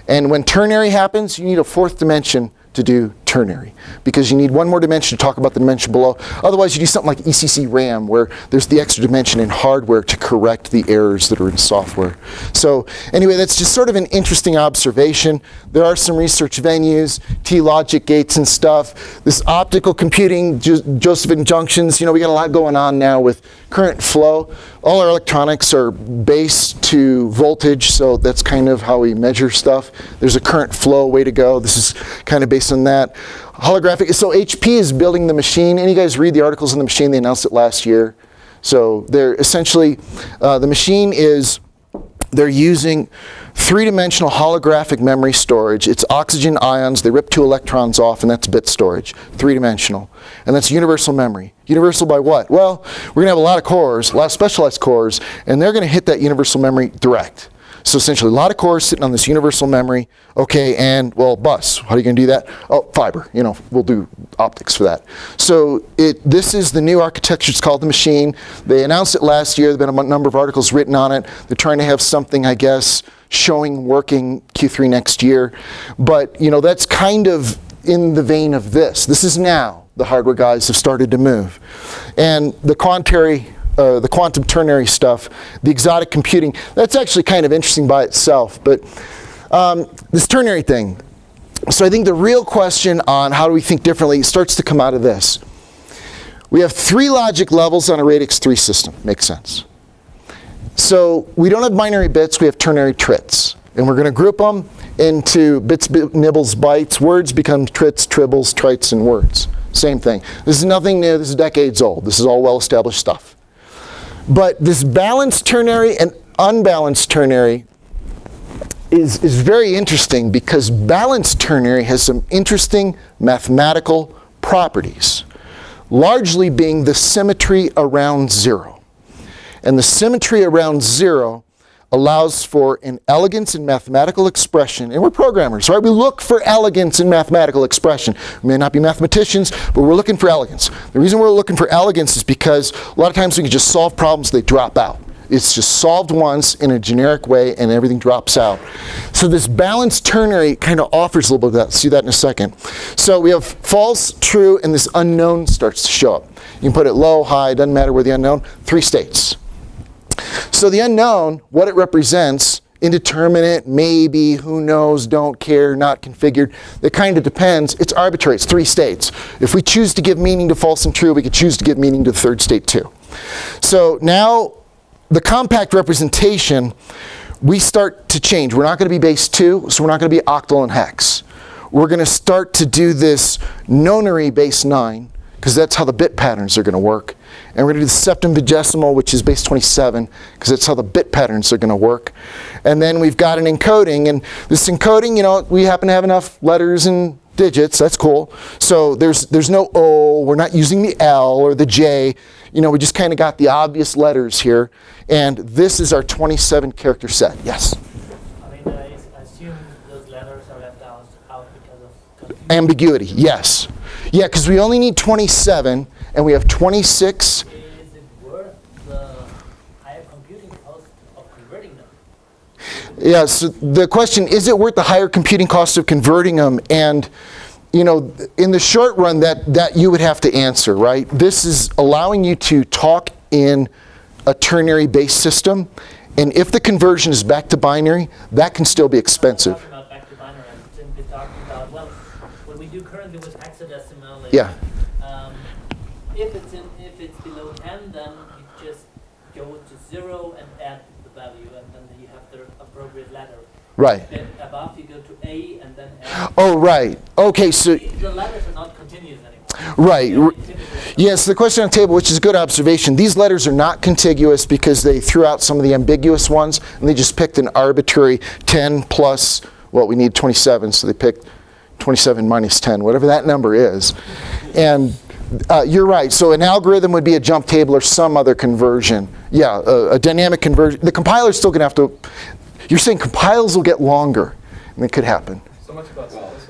And when ternary happens, you need a fourth dimension to do ternary because you need one more dimension to talk about the dimension below. Otherwise, you do something like ECC RAM where there's the extra dimension in hardware to correct the errors that are in software. So anyway, that's just sort of an interesting observation. There are some research venues, T-logic gates and stuff. This optical computing, jo Josephson junctions, you know, we got a lot going on now with current flow. All our electronics are base to voltage, so that's kind of how we measure stuff. There's a current flow way to go. This is kind of based on that. Holographic, so HP is building the machine. Any guys read the articles in the machine? They announced it last year. So they're essentially, uh, the machine is, they're using three-dimensional holographic memory storage. It's oxygen ions. They rip two electrons off, and that's bit storage, three-dimensional. And that's universal memory. Universal by what? Well, we're going to have a lot of cores, a lot of specialized cores, and they're going to hit that universal memory direct. So essentially, a lot of cores sitting on this universal memory. Okay, and well, bus. How are you going to do that? Oh, fiber. You know, we'll do optics for that. So it this is the new architecture. It's called the machine. They announced it last year. There've been a number of articles written on it. They're trying to have something, I guess, showing working Q3 next year. But you know, that's kind of in the vein of this. This is now the hardware guys have started to move. And the Quantary uh, the quantum ternary stuff, the exotic computing, that's actually kind of interesting by itself. But um, this ternary thing, so I think the real question on how do we think differently starts to come out of this. We have three logic levels on a radix 3 system. Makes sense. So we don't have binary bits, we have ternary trits. And we're going to group them into bits, nibbles, bytes. Words become trits, tribbles, trites, and words. Same thing. This is nothing new. This is decades old. This is all well-established stuff. But this balanced ternary and unbalanced ternary is, is very interesting because balanced ternary has some interesting mathematical properties, largely being the symmetry around zero. And the symmetry around zero allows for an elegance in mathematical expression. And we're programmers, right? We look for elegance in mathematical expression. We may not be mathematicians, but we're looking for elegance. The reason we're looking for elegance is because a lot of times we can just solve problems, they drop out. It's just solved once in a generic way and everything drops out. So this balanced ternary kind of offers a little bit of that. See that in a second. So we have false, true, and this unknown starts to show up. You can put it low, high, doesn't matter where the unknown, three states. So the unknown, what it represents, indeterminate, maybe, who knows, don't care, not configured, it kind of depends. It's arbitrary, it's three states. If we choose to give meaning to false and true, we could choose to give meaning to the third state too. So now the compact representation, we start to change. We're not going to be base 2, so we're not going to be octal and hex. We're going to start to do this nonary base 9, because that's how the bit patterns are going to work. And we're going to do the septimvigesimal, which is base 27, because that's how the bit patterns are going to work. And then we've got an encoding, and this encoding, you know, we happen to have enough letters and digits, that's cool. So there's, there's no O, we're not using the L or the J. You know, we just kind of got the obvious letters here. And this is our 27 character set. Yes? I mean, I assume those letters are left out, out because of. Ambiguity, yes. Yeah, because we only need 27, and we have 26. Is it worth the higher computing cost of converting them? Yeah, so the question, is it worth the higher computing cost of converting them? And, you know, in the short run, that, that you would have to answer, right? This is allowing you to talk in a ternary-based system. And if the conversion is back to binary, that can still be expensive. talking about back to binary. I'm simply talking about, well, what we do currently with Yeah. um, if it's in, if it's below 10, then you just go to zero and add the value, and then you have the appropriate letter. Right. Then above you go to A and then. Oh, right. Okay, so, The letters are not continuous anymore. right. They're. Yes, the question on the table, which is a good observation, these letters are not contiguous because they threw out some of the ambiguous ones and they just picked an arbitrary 10 plus, well, we need 27, so they picked 27 minus 10, whatever that number is. And uh, you're right, so an algorithm would be a jump table or some other conversion. Yeah, a, a dynamic conversion. The compiler's still going to have to, you're saying compiles will get longer, and it could happen. So much about simplicity,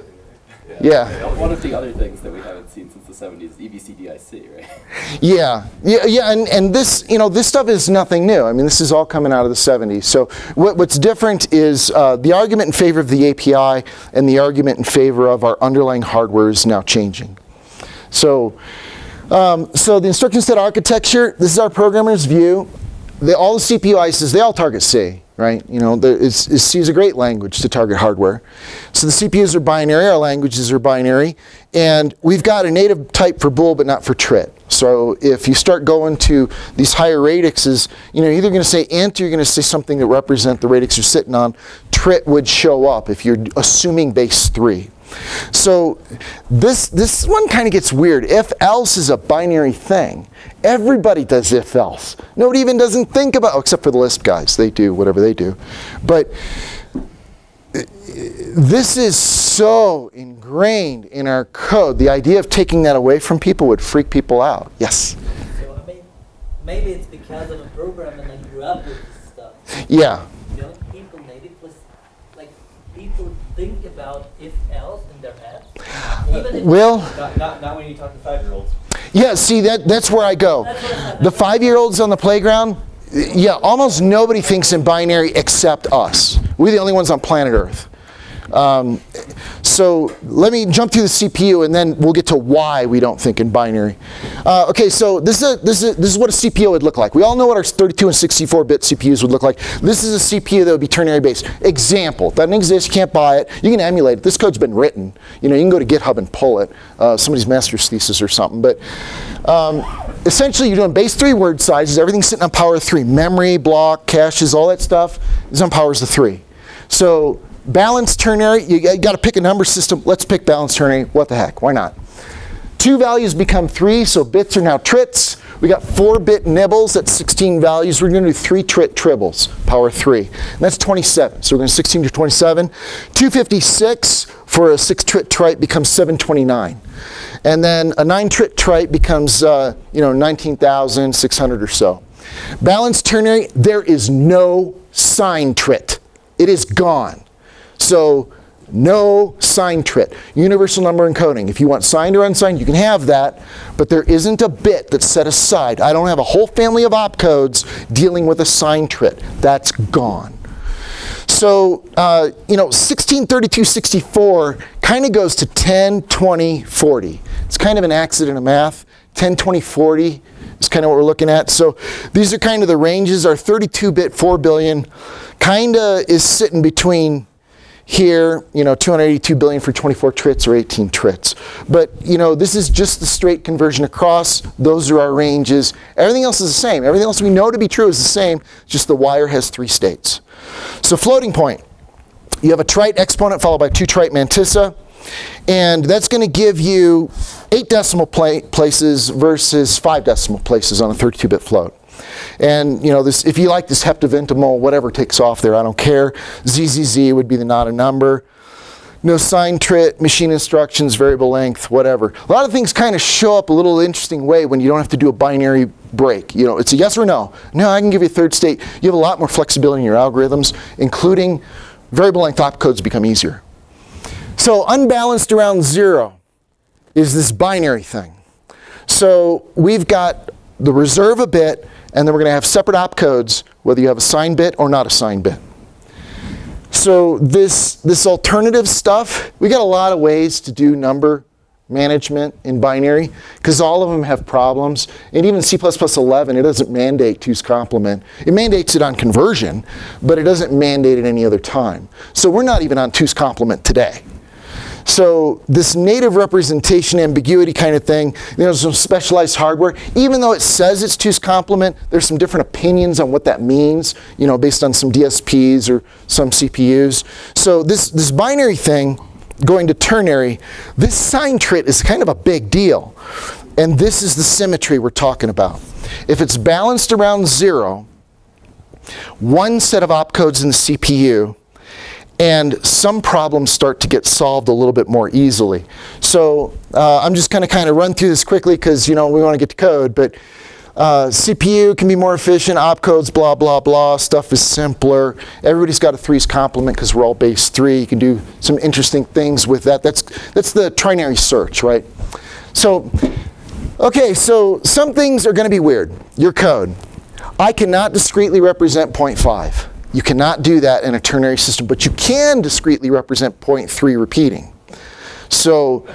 right? Yeah. One of the other things that we haven't seen since the 70s is E EBCDIC, right? [laughs] Yeah, yeah, yeah, and, and this, you know, this stuff is nothing new. I mean, this is all coming out of the 70s. So what, what's different is uh, the argument in favor of the API and the argument in favor of our underlying hardware is now changing. So, um, so the instruction set architecture, this is our programmer's view. They, all the CPU ICs, they all target C, right? You know, the, it's, it's, C is a great language to target hardware. So the CPUs are binary, our languages are binary, and we've got a native type for bool, but not for trit. So if you start going to these higher radixes, you know, you're either going to say int or you're going to say something that represent the radix you're sitting on. Trit would show up if you're assuming base 3. So this, this one kind of gets weird. If else is a binary thing. Everybody does if else. Nobody even doesn't think about, oh, except for the Lisp guys. They do whatever they do. But uh, this is so ingrained in our code. The idea of taking that away from people would freak people out. Yes? So I mean, maybe it's because I'm a programmer and I grew up with this stuff. Yeah. Young people, natively, like people think about if else in their heads. Uh, even if Well, Not, not, not when you talk to five-year-olds. yeah, see, that, that's where I go. That's what I- The five-year-olds on the playground, yeah, almost nobody thinks in binary except us. We're the only ones on planet Earth. Um, so let me jump through the CPU and then we'll get to why we don't think in binary. Uh, okay, so this is, a, this, is a, this is what a CPU would look like. We all know what our 32 and 64-bit CPUs would look like. This is a CPU that would be ternary based. Example, that doesn't exist, you can't buy it. You can emulate it. This code's been written. You know, you can go to GitHub and pull it, uh, somebody's master's thesis or something. But um, essentially, you're doing base three word sizes. Everything's sitting on power three. Memory, block, caches, all that stuff is on powers of three. So balanced ternary, you got to pick a number system. Let's pick balanced ternary. What the heck? Why not? Two values become three, so bits are now trits. We got 4-bit nibbles at 16 values. We're going to do 3 trit tribbles, power 3. And that's 27. So we're going to 16 to 27. 256 for a 6 trit trite becomes 729. And then a 9 trit trite becomes, uh, you know, 19,600 or so. Balanced ternary, there is no sign trit. It is gone. So no sign trit. Universal number encoding. If you want signed or unsigned, you can have that, but there isn't a bit that's set aside. I don't have a whole family of opcodes dealing with a sign trit. That's gone. So, uh, you know, 16, 32, 64 kind of goes to 10, 20, 40. It's kind of an accident of math. 10, 20, 40 is kind of what we're looking at. So these are kind of the ranges. Our 32-bit 4 billion kind of is sitting between here, you know, 282 billion for 24 trits or 18 trits. But, you know, this is just the straight conversion across. Those are our ranges. Everything else is the same. Everything else we know to be true is the same, just the wire has three states. So floating point, you have a trite exponent followed by two trite mantissa. And that's going to give you eight decimal pla places versus five decimal places on a 32-bit float. And you know, this, if you like this heptavintimal, whatever takes off there, I don't care. ZZZ would be the not a number. No sign trit, machine instructions, variable length, whatever. A lot of things kind of show up a little interesting way when you don't have to do a binary break. You know, it's a yes or no. No, I can give you a third state. You have a lot more flexibility in your algorithms, including variable length opcodes become easier. So unbalanced around zero is this binary thing. So we've got the reserve a bit, and then we're going to have separate opcodes, whether you have a signed bit or not a signed bit. So this, this alternative stuff, we got a lot of ways to do number management in binary because all of them have problems. And even C++11, it doesn't mandate two's complement. It mandates it on conversion, but it doesn't mandate it any other time. So we're not even on two's complement today. So this native representation ambiguity kind of thing, you know, some specialized hardware, even though it says it's two's complement, there's some different opinions on what that means, you know, based on some DSPs or some CPUs. So this, this binary thing, going to ternary, this sign trit is kind of a big deal. And this is the symmetry we're talking about. If it's balanced around zero, one set of opcodes in the CPU, and some problems start to get solved a little bit more easily. So uh, I'm just going to kind of run through this quickly because you know we want to get to code, but uh, CPU can be more efficient, opcodes, blah, blah, blah, stuff is simpler. Everybody's got a three's complement because we're all base three. You can do some interesting things with that. That's, that's the trinary search, right? So, okay, so some things are going to be weird. Your code. I cannot discretely represent 0.5. You cannot do that in a ternary system, but you can discretely represent 0.3 repeating. So,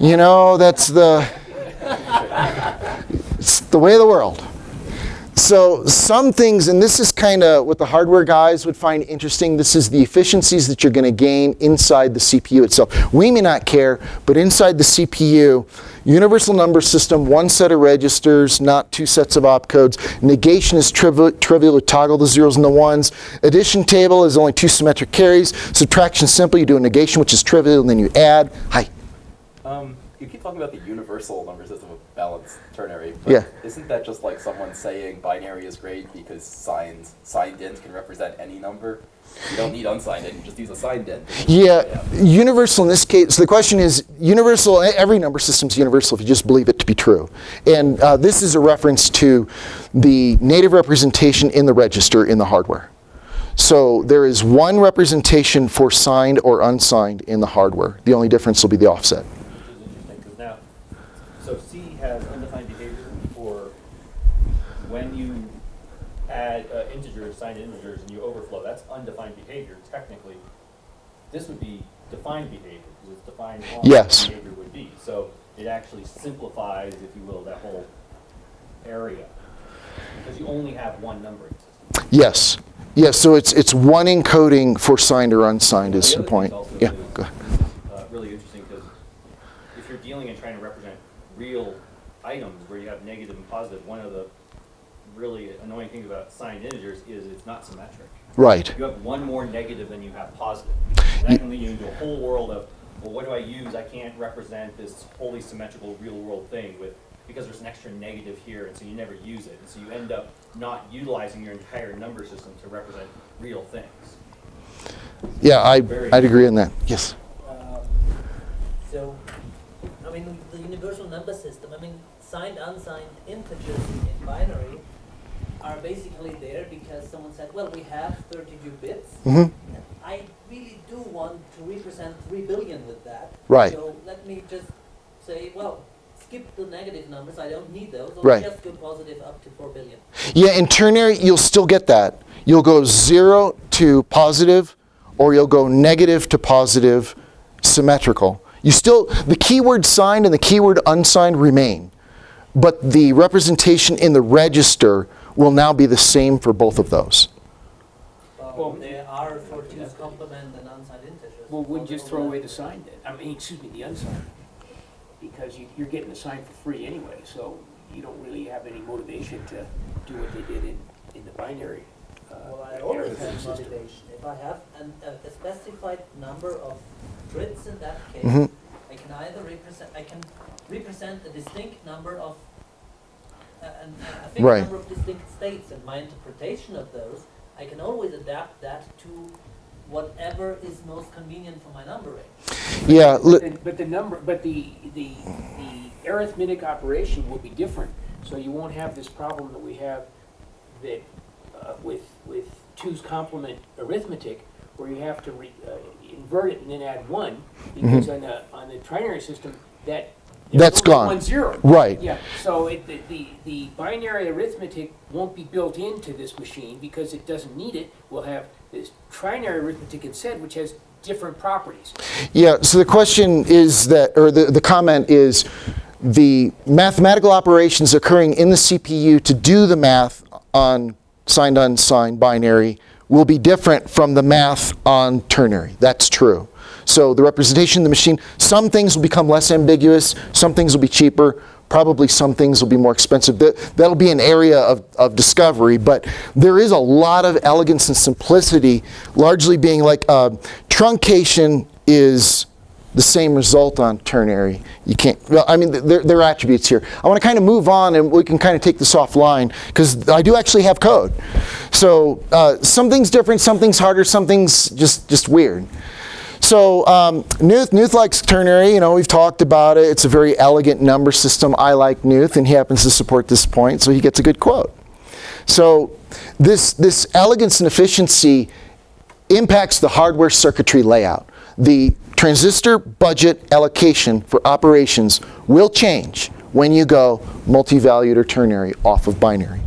you know, that's the, it's the way of the world. So some things, and this is kind of what the hardware guys would find interesting, this is the efficiencies that you're going to gain inside the CPU itself. We may not care, but inside the CPU, universal number system, one set of registers, not two sets of opcodes. Negation is trivial, trivial to toggle the zeros and the ones. Addition table is only two symmetric carries. Subtraction simple, you do a negation, which is trivial, and then you add. Hi. Um, you keep talking about the universal number system ternary, but Yeah. isn't that just like someone saying binary is great because signs signed int can represent any number? You don't need unsigned int, you just use a signed int. Yeah, universal in this case, so the question is, universal, every number system is universal if you just believe it to be true. And uh, this is a reference to the native representation in the register in the hardware. So there is one representation for signed or unsigned in the hardware. The only difference will be the offset. Which is interesting, because now, so C has undefined behavior for when you add uh, integers, signed integers, and you overflow, that's undefined behavior technically. This would be defined behavior, because it's defined how Yes. behavior would be. So it actually simplifies, if you will, that whole area, because you only have one numbering system. Yes. Yes, so it's, it's one encoding for signed or unsigned is The the point. Yeah, go ahead. uh, really interesting because if you're dealing and trying to represent real items where you have negative and positive, one of the really annoying things about signed integers is it's not symmetric. Right. You have one more negative than you have positive. And that can lead you into a whole world of, well, what do I use? I can't represent this wholly symmetrical real world thing with because there's an extra negative here, and so you never use it. And so you end up not utilizing your entire number system to represent real things. Yeah, I, I'd agree on that. Yes. Um, So, I mean, the universal number system, I mean, signed, unsigned integers in binary are basically there because someone said, well, we have 32 bits. hmm I really do want to represent 3 billion with that. Right. So let me just say, well, skip the negative numbers, I don't need those, or Right. just go positive up to 4 billion. Yeah, in ternary, you'll still get that. You'll go zero to positive, or you'll go negative to positive, symmetrical. You still, the keyword signed and the keyword unsigned remain, but the representation in the register will now be the same for both of those. Well, Well, there are for two's complement and unsigned integers. Well, wouldn't you just throw away the signed then? I mean, excuse me, the unsigned. Because you, you're getting the sign for free anyway, so you don't really have any motivation to do what they did in, in the binary. uh, Well, I always have motivation. If I have an, a, a specified number of grids in that case, Mhm. I can either represent, I can represent a distinct number of, uh, an, a fixed Right. number of distinct states, and my interpretation of those, I can always adapt that to whatever is most convenient for my numbering. Yeah, But the- But the number, but the, the, the arithmetic operation will be different, so you won't have this problem that we have that, uh, with, with two's complement arithmetic, where you have to re, uh, invert it and then add one, because on the, on the trinary system, that. That's gone. One zero. right. Yeah, so it, the, the, the binary arithmetic won't be built into this machine because it doesn't need it. We'll have this trinary arithmetic instead, which has different properties. Yeah, so the question is that, or the, the comment is, the mathematical operations occurring in the CPU to do the math on signed unsigned binary will be different from the math on ternary. That's true. So the representation of the machine, some things will become less ambiguous, some things will be cheaper, probably some things will be more expensive. That, that'll be an area of, of discovery, but there is a lot of elegance and simplicity, largely being like uh, truncation is the same result on ternary. You can't, well, I mean, there, there are attributes here. I want to kind of move on and we can kind of take this offline because I do actually have code. So uh, something's different, something's harder, something's just, just weird. So um, Knuth, Knuth likes ternary, you know, we've talked about it. It's a very elegant number system. I like Knuth and he happens to support this point, so he gets a good quote. So this, this elegance and efficiency impacts the hardware circuitry layout. The transistor budget allocation for operations will change when you go multi-valued or ternary off of binary.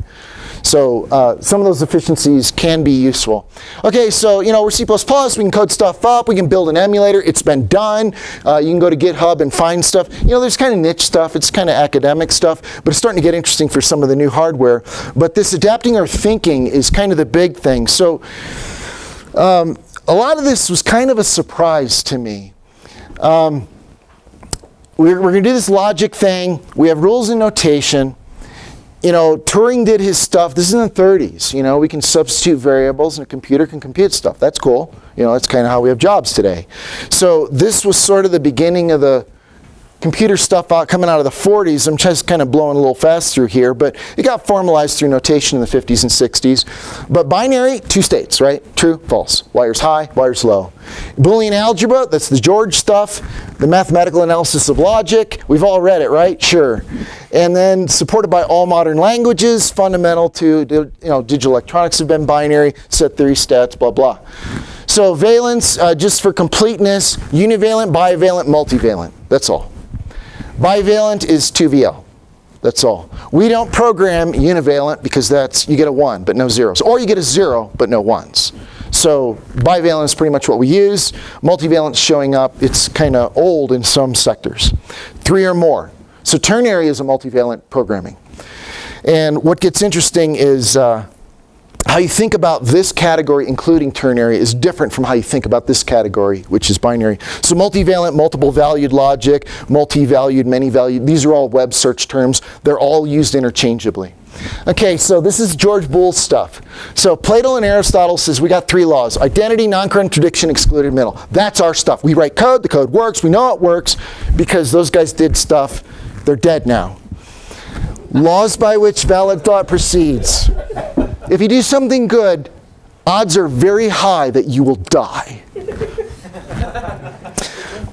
So uh, some of those efficiencies can be useful. Okay, so you know we're C++, we can code stuff up, we can build an emulator, it's been done. Uh, you can go to GitHub and find stuff. You know, there's kind of niche stuff, it's kind of academic stuff, but it's starting to get interesting for some of the new hardware. But this adapting our thinking is kind of the big thing. So um, a lot of this was kind of a surprise to me. Um, we're, we're going to do this logic thing. We have rules and notation. You know, Turing did his stuff. This is in the 30s. You know, we can substitute variables and a computer can compute stuff. That's cool. You know, that's kind of how we have jobs today. So this was sort of the beginning of the computer stuff out, coming out of the 40s. I'm just kind of blowing a little fast through here, but it got formalized through notation in the 50s and 60s. But binary, two states, right? True, false. Wires high, wires low. Boolean algebra, that's the George stuff. The mathematical analysis of logic, we've all read it, right? Sure. And then supported by all modern languages, fundamental to you know, digital electronics have been binary, set theory, stats, blah, blah. So valence, uh, just for completeness, univalent, bivalent, multivalent. That's all. Bivalent is 2VL. That's all. We don't program univalent because that's you get a 1 but no zeros. Or you get a 0 but no 1s. So bivalent is pretty much what we use. Multivalent showing up. It's kind of old in some sectors. Three or more. So ternary is a multivalent programming. And what gets interesting is uh, how you think about this category, including ternary, is different from how you think about this category, which is binary. So multivalent, multiple valued logic, multi-valued, many-valued, these are all web search terms. They're all used interchangeably. Okay, so this is George Boole's stuff. So Plato and Aristotle says we got three laws. Identity, non-contradiction, excluded middle. That's our stuff. We write code, the code works, we know it works because those guys did stuff. They're dead now. Laws by which valid thought proceeds. If you do something good, odds are very high that you will die.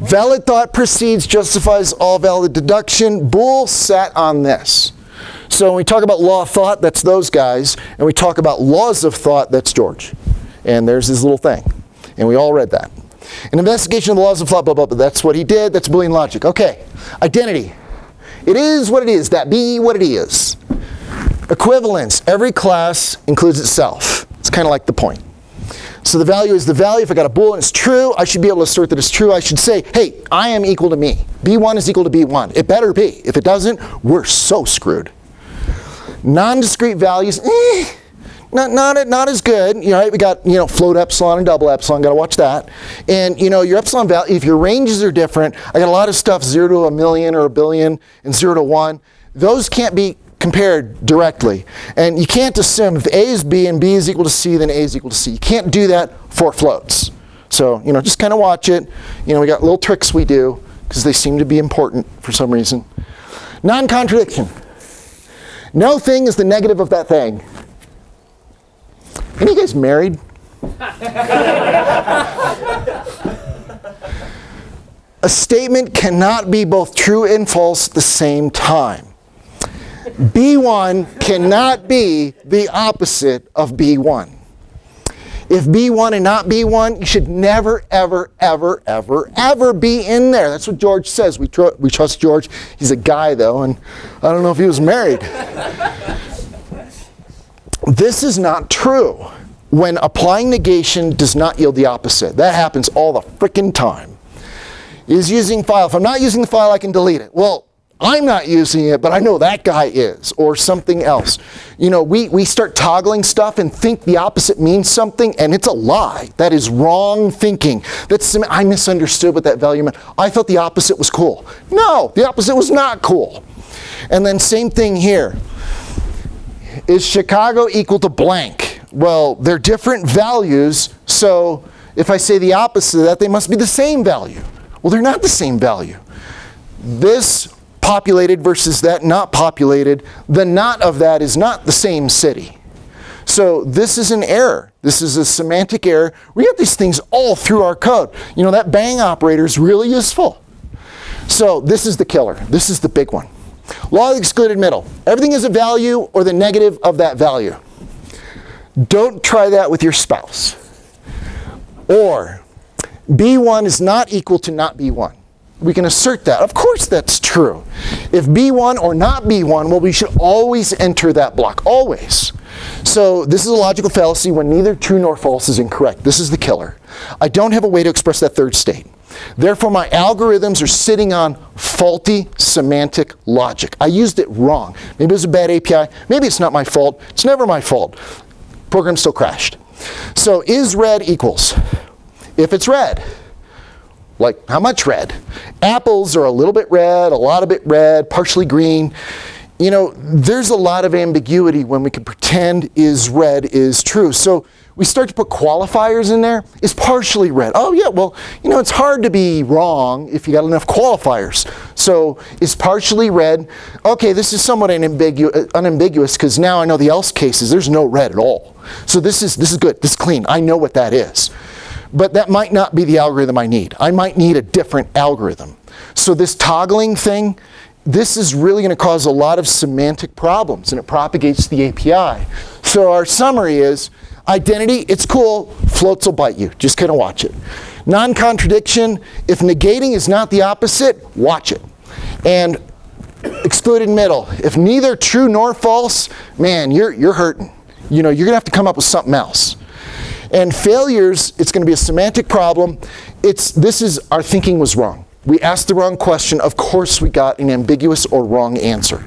valid thought proceeds, justifies all valid deduction. Boole sat on this. So when we talk about law of thought, that's those guys. And we talk about laws of thought, that's George. And there's his little thing. And we all read that. An investigation of the laws of thought, blah, blah, blah. That's what he did. That's Boolean logic. Okay. Identity. It is what it is. That be what it is. Equivalence. Every class includes itself. It's kind of like the point. So the value is the value. If I got a bool and it's true, I should be able to assert that it's true. I should say, hey, I am equal to me. B1 is equal to B1. It better be. If it doesn't, we're so screwed. Non-discrete values, eh, not, not, not as good. You know, we got, you know, float epsilon and double epsilon, gotta watch that. And, you know, your epsilon value, if your ranges are different, I got a lot of stuff zero to a million or a billion and zero to one. Those can't be compared directly. And you can't assume if A is B and B is equal to C, then A is equal to C. You can't do that for floats. So, you know, just kind of watch it. You know, we got little tricks we do because they seem to be important for some reason. Non-contradiction. No thing is the negative of that thing. Any guys married? A statement cannot be both true and false at the same time. B1 cannot be the opposite of B1. If B1 and not B1, you should never, ever, ever, ever, ever be in there. That's what George says. We, tr we trust George. He's a guy, though, and I don't know if he was married. This is not true when applying negation does not yield the opposite. That happens all the freaking time. Is using file. If I'm not using the file, I can delete it. Well, I'm not using it, but I know that guy is, or something else. You know, we, we start toggling stuff and think the opposite means something, and it's a lie. That is wrong thinking. That's I misunderstood what that value meant. I thought the opposite was cool. No, the opposite was not cool. And then same thing here. Is Chicago equal to blank? Well, they're different values, so if I say the opposite of that, they must be the same value. Well, they're not the same value. This populated versus that not populated, the not of that is not the same city. So this is an error. This is a semantic error. We get these things all through our code. You know, that bang operator is really useful. So this is the killer. This is the big one. Law of the excluded middle. Everything is a value or the negative of that value. Don't try that with your spouse. Or B1 is not equal to not B1 we can assert that. Of course that's true. If B1 or not B1, well, we should always enter that block, always. So this is a logical fallacy when neither true nor false is incorrect. This is the killer. I don't have a way to express that third state. Therefore, my algorithms are sitting on faulty semantic logic. I used it wrong. Maybe it was a bad API. Maybe it's not my fault. It's never my fault. Program still crashed. So is red equals? If it's red, like, how much red? Apples are a little bit red, a lot of bit red, partially green. You know, there's a lot of ambiguity when we can pretend is red is true. So we start to put qualifiers in there. Is partially red. Oh yeah, well, you know, it's hard to be wrong if you got enough qualifiers. So is partially red. Okay, this is somewhat unambigu uh, unambiguous because now I know the else cases. There's no red at all. So this is this is good. This is clean. I know what that is. But that might not be the algorithm I need. I might need a different algorithm. So this toggling thing, this is really going to cause a lot of semantic problems and it propagates the API. So our summary is identity, it's cool, floats will bite you. Just kind of watch it. Non-contradiction, if negating is not the opposite, watch it. And excluded middle, if neither true nor false, man, you're, you're hurting. You know, you're going to have to come up with something else. And failures, it's going to be a semantic problem. It's, this is our thinking was wrong. We asked the wrong question. Of course, we got an ambiguous or wrong answer.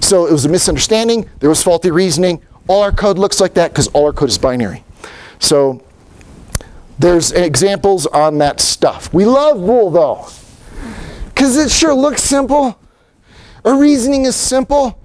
So it was a misunderstanding. There was faulty reasoning. All our code looks like that because all our code is binary. So there's examples on that stuff. We love Boole though because it sure looks simple. Our reasoning is simple.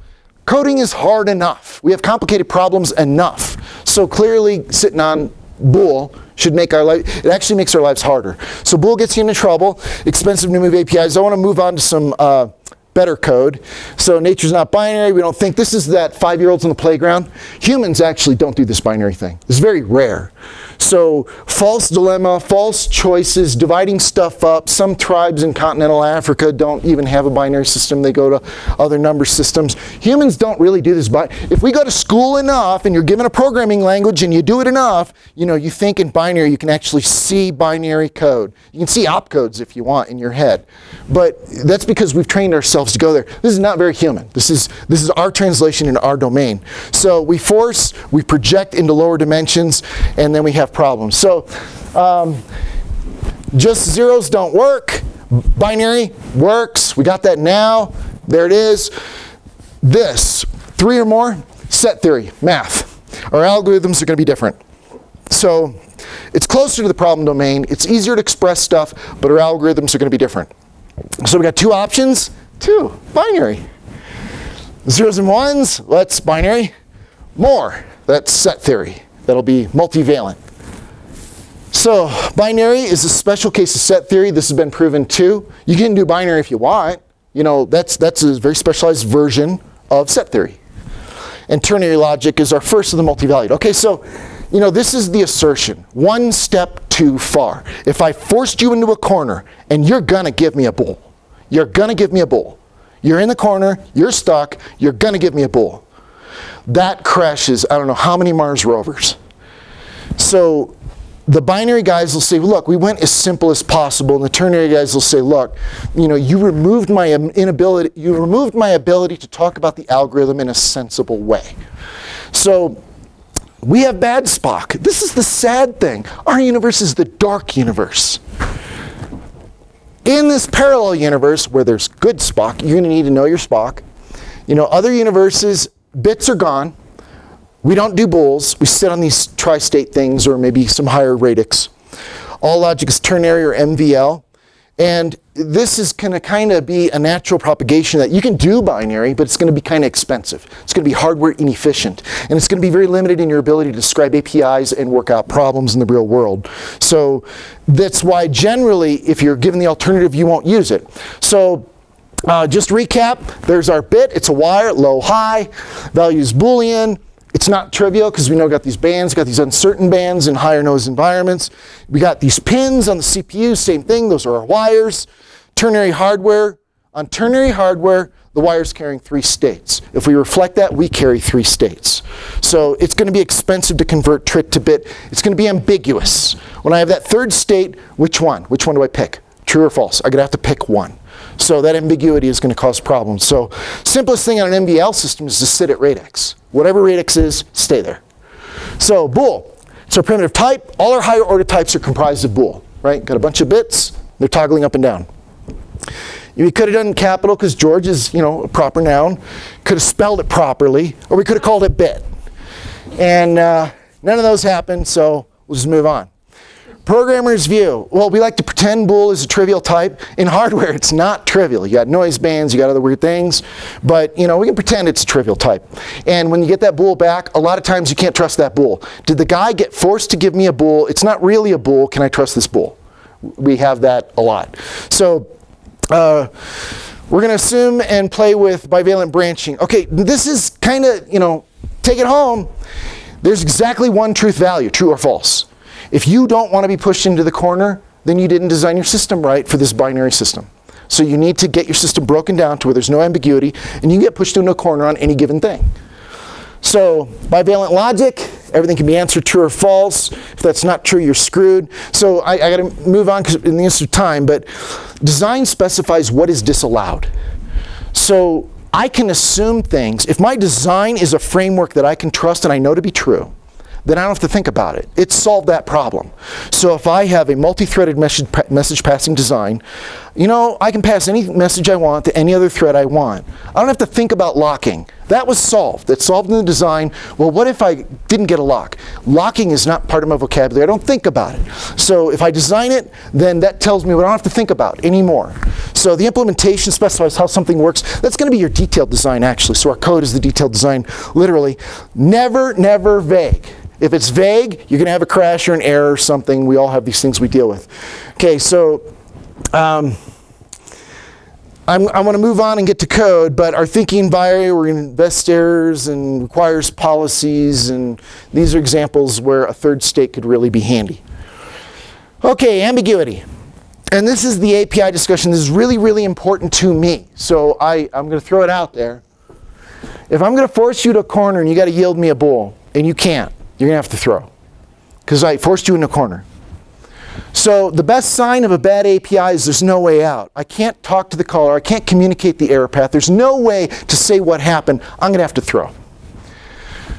Coding is hard enough. We have complicated problems enough. So clearly sitting on Boole should make our life, it actually makes our lives harder. So Boole gets you into trouble, expensive new move APIs. I want to move on to some uh, better code. So nature's not binary. We don't think this is that five-year-olds on the playground. Humans actually don't do this binary thing. It's very rare. So false dilemma, false choices, dividing stuff up. Some tribes in continental Africa don't even have a binary system. They go to other number systems. Humans don't really do this. But if we go to school enough and you're given a programming language and you do it enough, you know, you think in binary, you can actually see binary code. You can see opcodes if you want in your head. But that's because we've trained ourselves to go there. This is not very human. This is, this is our translation in our domain. So we force, we project into lower dimensions, and then we have problems. So um, just zeros don't work. Binary works. We got that now. There it is. This, three or more, set theory, math. Our algorithms are going to be different. So it's closer to the problem domain. It's easier to express stuff, but our algorithms are going to be different. So we got two options. Two, binary. Zeros and ones, let's binary. More, that's set theory. That'll be multivalent. So binary is a special case of set theory. This has been proven too. You can do binary if you want. You know, that's, that's a very specialized version of set theory. And ternary logic is our first of the multivalued. Okay, so, you know, this is the assertion. One step too far. If I forced you into a corner and you're gonna give me a bool, you're gonna give me a bool. You're in the corner, you're stuck, you're gonna give me a bool. That crashes, I don't know how many Mars rovers. So the binary guys will say, look, we went as simple as possible. And the ternary guys will say, look, you know, you removed my inability, you removed my ability to talk about the algorithm in a sensible way. So we have bad Spock. This is the sad thing. Our universe is the dark universe. In this parallel universe where there's good Spock, you're going to need to know your Spock. You know, other universes, bits are gone. We don't do bools. We sit on these tri-state things or maybe some higher radix. All logic is ternary or MVL. And this is going to kind of be a natural propagation that you can do binary, but it's going to be kind of expensive. It's going to be hardware inefficient. And it's going to be very limited in your ability to describe APIs and work out problems in the real world. So that's why generally, if you're given the alternative, you won't use it. So uh, just recap, there's our bit. It's a wire, low, high. Values Boolean. It's not trivial because we know we got these bands, got these uncertain bands in higher noise environments. We got these pins on the CPU, same thing, those are our wires. Ternary hardware, on ternary hardware, the wire's carrying three states. If we reflect that, we carry three states. So it's going to be expensive to convert trit to bit. It's going to be ambiguous. When I have that third state, which one? Which one do I pick? True or false? I'm going to have to pick one. So that ambiguity is going to cause problems. So simplest thing on an MVL system is to sit at radix. Whatever radix is, stay there. So bool, it's our primitive type. All our higher order types are comprised of bool, right? Got a bunch of bits, they're toggling up and down. We could have done capital because George is, you know, a proper noun. Could have spelled it properly, or we could have called it bit. And uh, none of those happened, so we'll just move on. Programmer's view. Well, we like to pretend bool is a trivial type. In hardware, it's not trivial. You got noise bands, you got other weird things, but you know, we can pretend it's a trivial type. And when you get that bool back, a lot of times you can't trust that bool. Did the guy get forced to give me a bool? It's not really a bool. Can I trust this bool? We have that a lot. So uh, we're going to assume and play with bivalent branching. Okay, this is kind of, you know, take it home. There's exactly one truth value, true or false. If you don't want to be pushed into the corner, then you didn't design your system right for this binary system. So you need to get your system broken down to where there's no ambiguity and you can get pushed into a corner on any given thing. So bivalent logic, everything can be answered true or false. If that's not true, you're screwed. So I, I got to move on in the interest of time, but design specifies what is disallowed. So I can assume things. If my design is a framework that I can trust and I know to be true, then I don't have to think about it. It solved that problem. So if I have a multi-threaded message, message passing design, you know, I can pass any message I want to any other thread I want. I don't have to think about locking. That was solved. That's solved in the design. Well, what if I didn't get a lock? Locking is not part of my vocabulary. I don't think about it. So if I design it, then that tells me what I don't have to think about anymore. So the implementation specifies how something works. That's going to be your detailed design, actually. So our code is the detailed design, literally. Never, never vague. If it's vague, you're going to have a crash or an error or something. We all have these things we deal with. Okay, so um, I'm, I want to move on and get to code, but our thinking binary, we're going to invest errors and requires policies, and these are examples where a third state could really be handy. Okay, ambiguity. And this is the API discussion. This is really, really important to me. So I, I'm going to throw it out there. If I'm going to force you to a corner and you got to yield me a bool, and you can't, you're going to have to throw. Because I forced you in a corner. So the best sign of a bad API is there's no way out. I can't talk to the caller. I can't communicate the error path. There's no way to say what happened. I'm going to have to throw.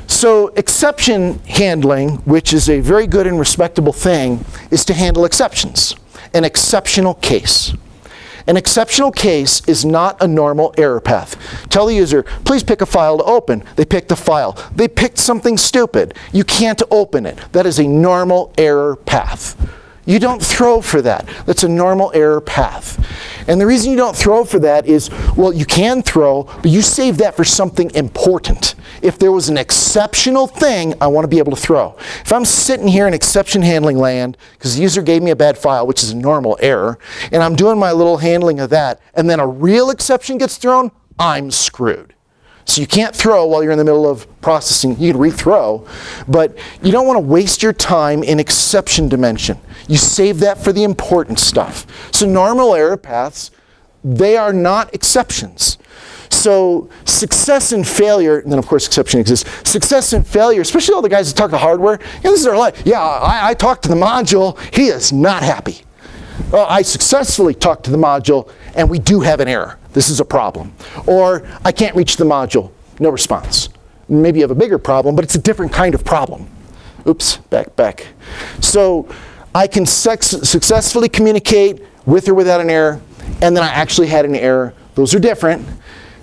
So exception handling, which is a very good and respectable thing, is to handle exceptions. An exceptional case. An exceptional case is not a normal error path. Tell the user, please pick a file to open. They picked a file. They picked something stupid. You can't open it. That is a normal error path. You don't throw for that. That's a normal error path. And the reason you don't throw for that is, well, you can throw, but you save that for something important. If there was an exceptional thing, I want to be able to throw. If I'm sitting here in exception handling land, because the user gave me a bad file, which is a normal error, and I'm doing my little handling of that, and then a real exception gets thrown, I'm screwed. So you can't throw while you're in the middle of processing. You can rethrow, but you don't want to waste your time in exception dimension. You save that for the important stuff. So normal error paths, they are not exceptions. So success and failure, and then of course exception exists. Success and failure, especially all the guys that talk to hardware, this is their life. Yeah, I, I talked to the module, he is not happy. Well, I successfully talked to the module, and we do have an error. This is a problem. Or I can't reach the module, no response. Maybe you have a bigger problem, but it's a different kind of problem. Oops, back, back. So I can successfully communicate with or without an error, and then I actually had an error. Those are different.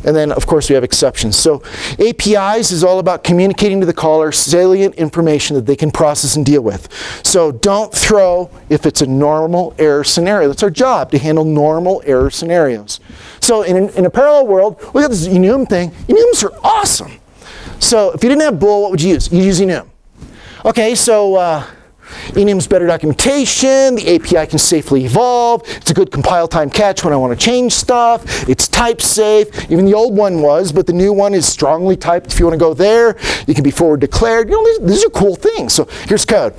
And then, of course, we have exceptions. So APIs is all about communicating to the caller salient information that they can process and deal with. So don't throw if it's a normal error scenario. That's our job, to handle normal error scenarios. So in, in a parallel world, we got this enum thing. Enums are awesome. So if you didn't have bool, what would you use? You'd use enum. Okay, so uh, Enum's better documentation, the API can safely evolve, it's a good compile time catch when I want to change stuff, it's type safe, even the old one was, but the new one is strongly typed if you want to go there, you can be forward declared, you know, these, these are cool things. So here's code.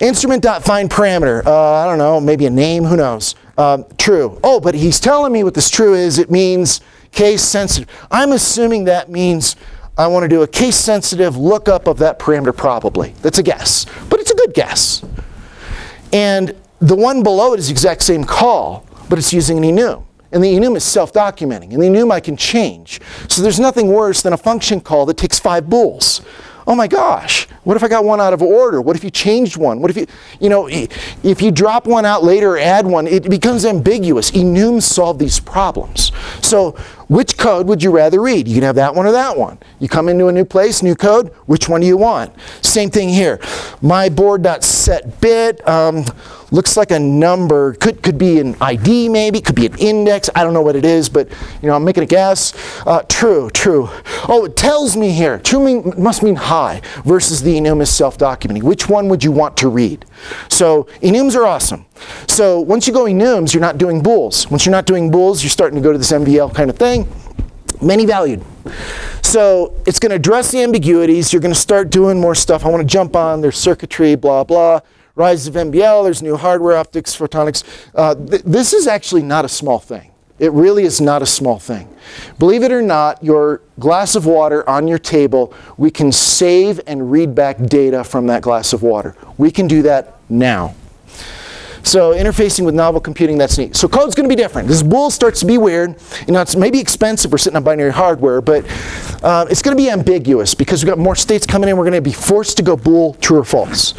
Instrument.find parameter, uh, I don't know, maybe a name, who knows. Um, true. Oh, but he's telling me what this true is, it means case sensitive. I'm assuming that means I want to do a case sensitive lookup of that parameter probably. That's a guess, but guess. And the one below it is the exact same call, but it's using an enum. And the enum is self-documenting, and the enum I can change. So there's nothing worse than a function call that takes five bools oh my gosh, what if I got one out of order? What if you changed one? What if you, you know, if you drop one out later or add one, it becomes ambiguous. Enums solve these problems. So which code would you rather read? You can have that one or that one. You come into a new place, new code, which one do you want? Same thing here. My board.set bit, um, looks like a number, could, could be an ID maybe, could be an index, I don't know what it is, but you know, I'm making a guess. Uh, true, true. Oh, it tells me here, true mean, must mean high versus the enum is self-documenting. Which one would you want to read? So enums are awesome. So once you're go enums, you're not doing bools. Once you're not doing bools, you're starting to go to this MVL kind of thing. Many valued. So it's going to address the ambiguities. You're going to start doing more stuff. I want to jump on. There's circuitry, blah, blah rise of MVL, there's new hardware, optics, photonics. Uh, th this is actually not a small thing. It really is not a small thing. Believe it or not, your glass of water on your table, we can save and read back data from that glass of water. We can do that now. So interfacing with novel computing, that's neat. So code's going to be different. This bool starts to be weird. You know, it's maybe expensive for sitting on binary hardware, but uh, it's going to be ambiguous because we've got more states coming in. We're going to be forced to go bool, true or false.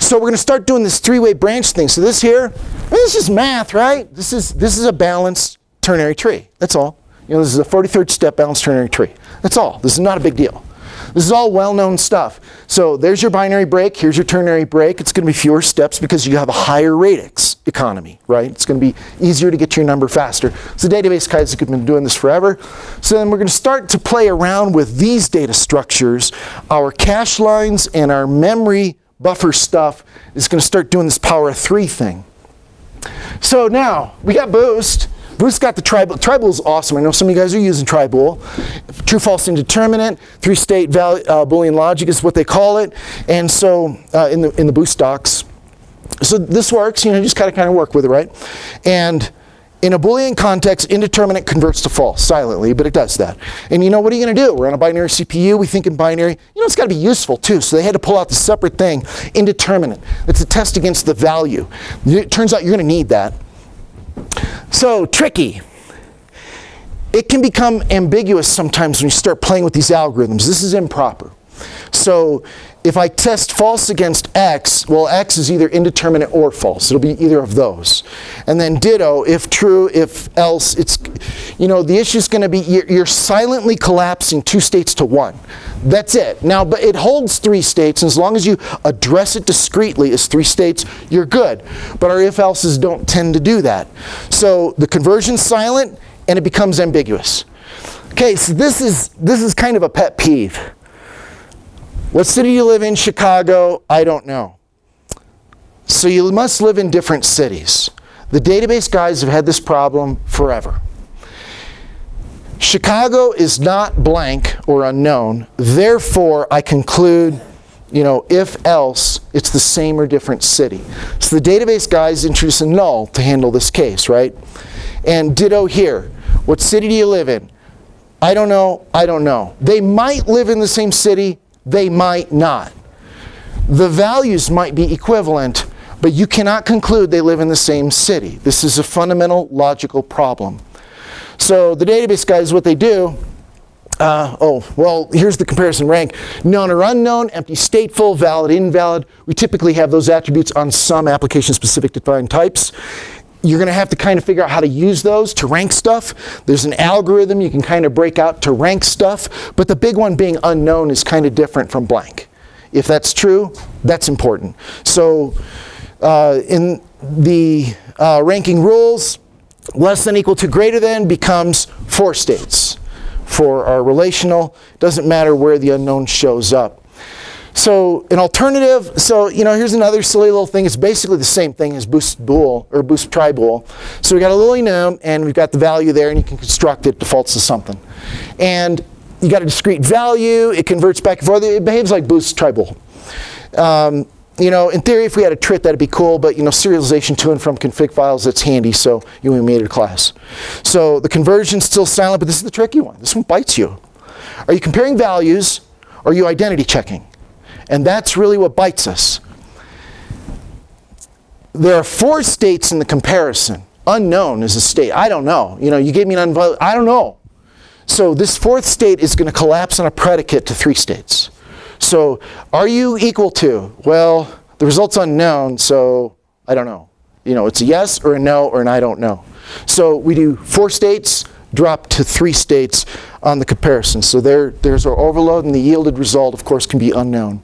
So we're going to start doing this three-way branch thing. So this here, this is math, right? This is, this is a balanced ternary tree. That's all. You know, this is a 43rd step balanced ternary tree. That's all. This is not a big deal. This is all well-known stuff. So there's your binary break. Here's your ternary break. It's going to be fewer steps because you have a higher radix economy, right? It's going to be easier to get to your number faster. So database guys have been doing this forever. So then we're going to start to play around with these data structures, our cache lines and our memory buffer stuff is going to start doing this power of three thing. So now we got boost. Boost got the tribool. Tribool is awesome. I know some of you guys are using tribool. True, false, indeterminate. Three-state uh, Boolean logic is what they call it. And so uh, in the in the Boost docs, so this works. You know, you just kind of kind of work with it, right? And in a Boolean context, indeterminate converts to false silently, but it does that. And you know, what are you going to do? We're on a binary CPU. We think in binary. You know, it's got to be useful too. So they had to pull out the separate thing, indeterminate. It's a test against the value. It turns out you're going to need that. So tricky. It can become ambiguous sometimes when you start playing with these algorithms. This is improper. So if I test false against x, well, x is either indeterminate or false. It'll be either of those. And then ditto, if true, if else, it's, you know, the issue is going to be you're, you're, silently collapsing two states to one. That's it. Now, but it holds three states, and as long as you address it discretely as three states, you're good. But our if else's don't tend to do that. So the conversion's silent, and it becomes ambiguous. Okay, so this is, this is kind of a pet peeve. What city do you live in? Chicago? I don't know. So you must live in different cities. The database guys have had this problem forever. Chicago is not blank or unknown. Therefore, I conclude, you know, if else, it's the same or different city. So the database guys introduce a null to handle this case, right? And ditto here. What city do you live in? I don't know. I don't know. They might live in the same city they might not. The values might be equivalent, but you cannot conclude they live in the same city. This is a fundamental logical problem. So the database guys, what they do, uh, oh, well, here's the comparison rank. Known or unknown, empty stateful, valid, invalid. We typically have those attributes on some application-specific defined types you're going to have to kind of figure out how to use those to rank stuff. There's an algorithm you can kind of break out to rank stuff, but the big one being unknown is kind of different from blank. If that's true, that's important. So uh, in the uh, ranking rules, less than equal to greater than becomes four states. For our relational, doesn't matter where the unknown shows up. So an alternative, so you know, here's another silly little thing. It's basically the same thing as boost bool or boost tribool. So we got a little enum and we've got the value there and you can construct it defaults to something. And you got a discrete value, it converts back and forth, it behaves like boost tribool. Um, you know, in theory, if we had a trit, that'd be cool, but you know, serialization to and from config files, that's handy, so you we made a class. So the conversion's still silent, but this is the tricky one. This one bites you. Are you comparing values, or are you identity checking? And that's really what bites us. There are four states in the comparison. Unknown is a state. I don't know. You know, you gave me an unvalid, I don't know. So this fourth state is going to collapse on a predicate to three states. So are you equal to? Well, the result's unknown, so I don't know. You know, it's a yes or a no or an I don't know. So we do four states, drop to three states on the comparison. So there, there's our overload, and the yielded result, of course, can be unknown.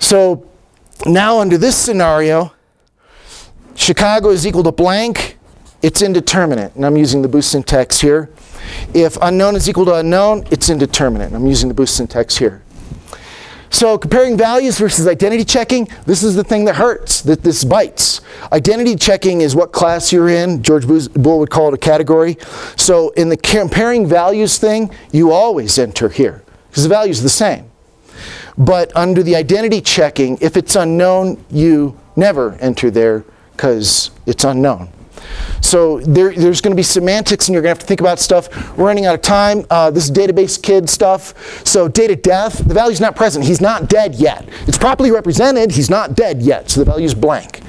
So now under this scenario, Chicago is equal to blank, it's indeterminate. And I'm using the boost syntax here. If unknown is equal to unknown, it's indeterminate. And I'm using the boost syntax here. So comparing values versus identity checking, this is the thing that hurts, that this bites. Identity checking is what class you're in. George Boole would call it a category. So in the comparing values thing, you always enter here because the value is the same. But under the identity checking, if it's unknown, you never enter there because it's unknown. So there, there's going to be semantics and you're going to have to think about stuff. We're running out of time. Uh, this is database kid stuff. So data death, the value's not present. He's not dead yet. It's properly represented. He's not dead yet. So the value's blank.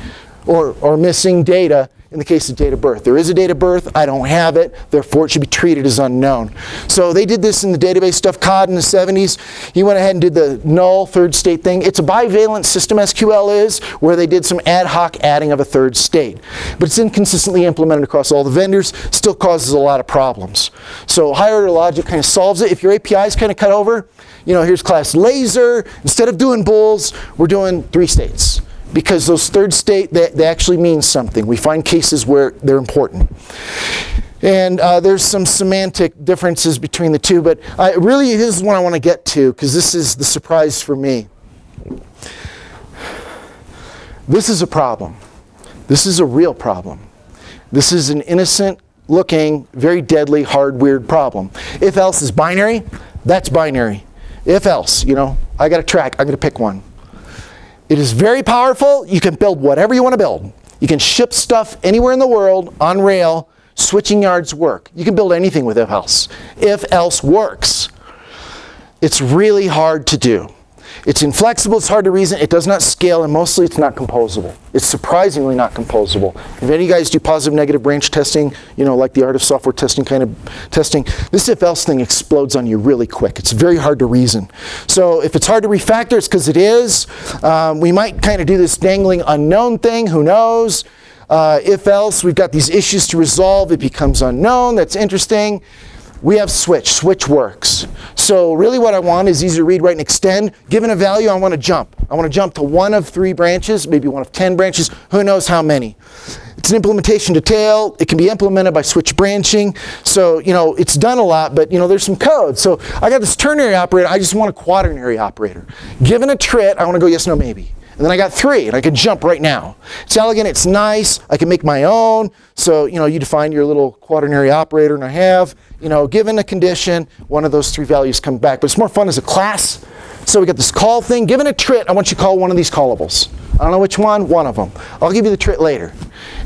Or, or missing data in the case of date of birth. There is a date of birth, I don't have it, therefore it should be treated as unknown. So they did this in the database stuff, Codd in the 70s. He went ahead and did the null third state thing. It's a bivalent system, SQL is, where they did some ad hoc adding of a third state. But it's inconsistently implemented across all the vendors, still causes a lot of problems. So higher order logic kind of solves it. If your API is kind of cut over, you know, here's class laser. Instead of doing bools, we're doing three states because those third state, they, they actually mean something. We find cases where they're important. And uh, there's some semantic differences between the two, but I, really this is what I want to get to because this is the surprise for me. This is a problem. This is a real problem. This is an innocent looking, very deadly, hard, weird problem. If else is binary, that's binary. If else, you know, I got a track, I'm going to pick one. It is very powerful. You can build whatever you want to build. You can ship stuff anywhere in the world on rail. Switching yards work. You can build anything with if else. If else works. It's really hard to do. It's inflexible, it's hard to reason, it does not scale, and mostly it's not composable. It's surprisingly not composable. If any of you guys do positive negative branch testing, you know, like the art of software testing kind of testing, this if else thing explodes on you really quick. It's very hard to reason. So if it's hard to refactor, it's because it is. Um, we might kind of do this dangling unknown thing, who knows? Uh, if else, we've got these issues to resolve, it becomes unknown, that's interesting we have switch. Switch works. So really what I want is easy to read, write, and extend. Given a value, I want to jump. I want to jump to one of three branches, maybe one of 10 branches, who knows how many. It's an implementation detail. It can be implemented by switch branching. So, you know, it's done a lot, but, you know, there's some code. So I got this ternary operator. I just want a quaternary operator. Given a trit, I want to go yes, no, maybe. And then I got three, and I can jump right now. It's elegant, it's nice, I can make my own. So, you know, you define your little quaternary operator, and I have, you know, given a condition, one of those three values come back. But it's more fun as a class. So we got this call thing. Given a trit, I want you to call one of these callables. I don't know which one, one of them. I'll give you the trit later.